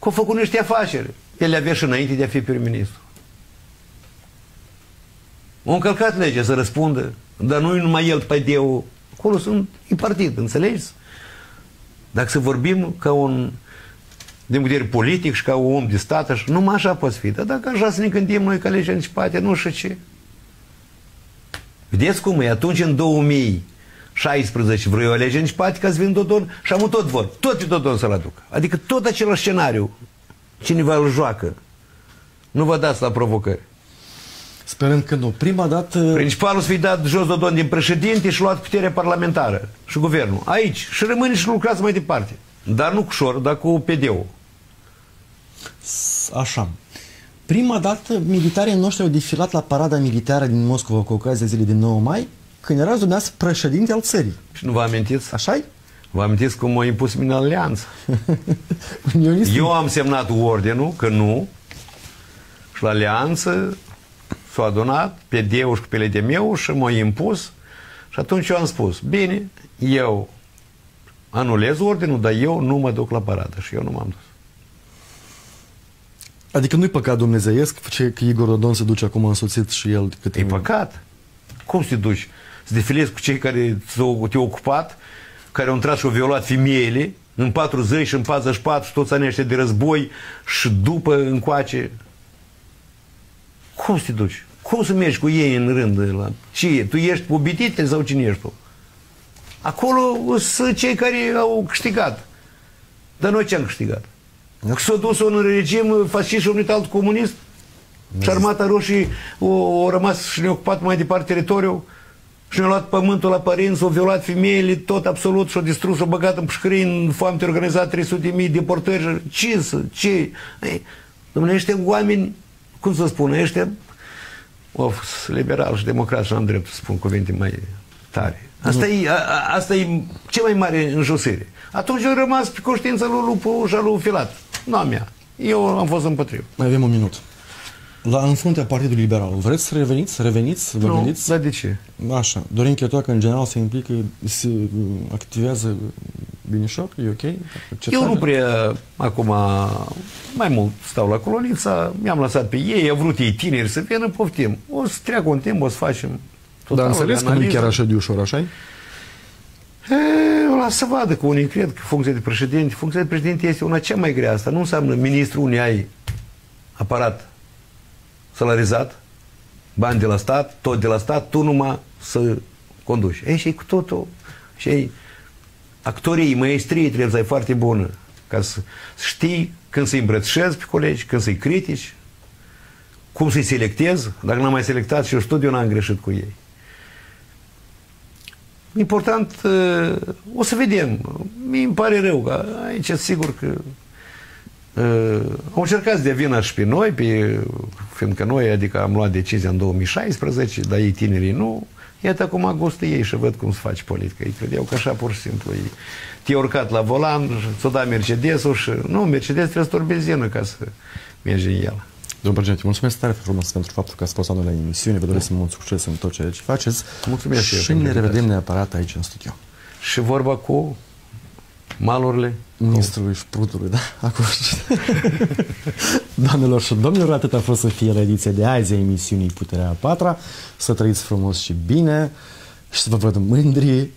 Că a făcut niște afaceri. El le avea și înainte de a fi prim-ministru. A încălcat legea să răspundă, dar nu numai el, pe Deu Acolo sunt, e partid, înțelegeți? Dacă să vorbim ca un din vedere politic și ca un om de stat, așa, numai așa poți fi. Dar dacă așa să ne gândim noi ca legi anticipate, nu știu ce. Vedeți cum e? Atunci, în 2016, vreau o lege anticipate ca să vin Dodon și am tot vor. Tot pe Dodon să-l aduc. Adică tot același scenariu. Cineva îl joacă. Nu vă dați la provocări. Sperând că nu. Prima dată... Principalul să fie dat jos Dodon din președinte și luat puterea parlamentară și guvernul. Aici. Și rămâne și lucrați mai departe. Dar nu cu șor, dar cu PD-ul. Așa. Prima dată militarii noștri au defilat la parada militară din Moscova cu ocazia zilei din 9 mai, când erați dumneavoastră președinte al țării. Și nu vă amintiți? așa -i? Vă amintiți cum m-a impus mine alianță? [laughs] Eu am semnat ordinul că nu și la alianță s-au adunat pe Deuș și pe de meu și m-au impus și atunci eu am spus, bine, eu anulez ordinul, dar eu nu mă duc la paradă și eu nu m-am dus. Adică nu-i păcat dumnezeiesc că Igor Dodon se duce acum însoțit și el câte... E păcat. Cum să te duci? Să defilezi cu cei care te-au ocupat, care au intrat și au violat femeile în 40 și în 44 și toți anii de război și după încoace cum să te duci? Cum să mergi cu ei în rând? La... Ce Tu ești pobitite sau cine ești tu? Acolo sunt cei care au câștigat. Dar noi ce am câștigat? Că s-a dus un regim fascist și unit alt comunist și armata roșie o, o rămas și ne-a ocupat mai departe teritoriul și ne-a luat pământul la părinți, au violat femeile, tot absolut, și-au distrus, și-au băgat în pușcării, în foamete organizat 300 de mii de deportări. Ce să? Ce? Ei, domnule, ăștia oameni, cum să spun, ăștia of, liberal și democrat și am dreptul să spun cuvinte mai tare. Asta e, a, asta e cea mai mare înjosire. Atunci eu rămas pe conștiința lui Lupu și a lui Filat. Nu a mea. Eu am fost împotrivă. Mai avem un minut. La în fruntea Partidului Liberal, vreți să reveniți? Să reveniți? Vă nu, gândiți? dar de ce? Așa. Dorin Chetoacă, în general, se implică, se uh, activează binișor? E ok? Ce Eu țară? nu prea, acum, mai mult stau la colonița, mi-am lăsat pe ei, au vrut ei tineri să vină, poftim. O să treacă un timp, o să facem tot Dar felul de înțeles că nu e analiză. chiar așa de ușor, așa E, o las să vadă că unii cred că funcția de președinte, funcția de președinte este una cea mai grea. Asta nu înseamnă ministru unii ai aparat salarizat, bani de la stat, tot de la stat, tu numai să conduci. Ei, și cu totul. Și ei, actorii, maestrie trebuie să ai foarte bună ca să știi când să-i îmbrățișezi pe colegi, când să-i critici, cum să-i selectezi. Dacă n-am mai selectat și eu studiu, n-am greșit cu ei. Important, uh, o să vedem. Mi îmi pare rău că aici sigur că uh, au încercat să dea vina și pe noi, pe, fiindcă noi, adică am luat decizia în 2016, dar ei tinerii nu. Iată acum gustă ei și văd cum se face politică. Ei credeau că așa pur și simplu ei te urcat la volan, ți-o da Mercedes-ul și... Nu, Mercedes trebuie să torbi benzină ca să mergi în el. Domnul președinte, mulțumesc tare frumos pentru faptul că ați fost anul la emisiune. Vă doresc mult succes în tot ceea ce faceți. Mulțumesc și eu și pentru ne revedem invitație. neapărat aici în studio. Și vorba cu malurile. Ministrului Șprutului, da? [laughs] Acum. Doamnelor și domnilor, atât a fost să fie la ediția de azi a emisiunii Puterea a patra. Să trăiți frumos și bine și să vă văd mândri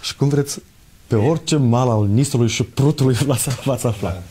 și cum vreți pe orice mal al Nistrului și Prutului [laughs] v-ați v-ați afla.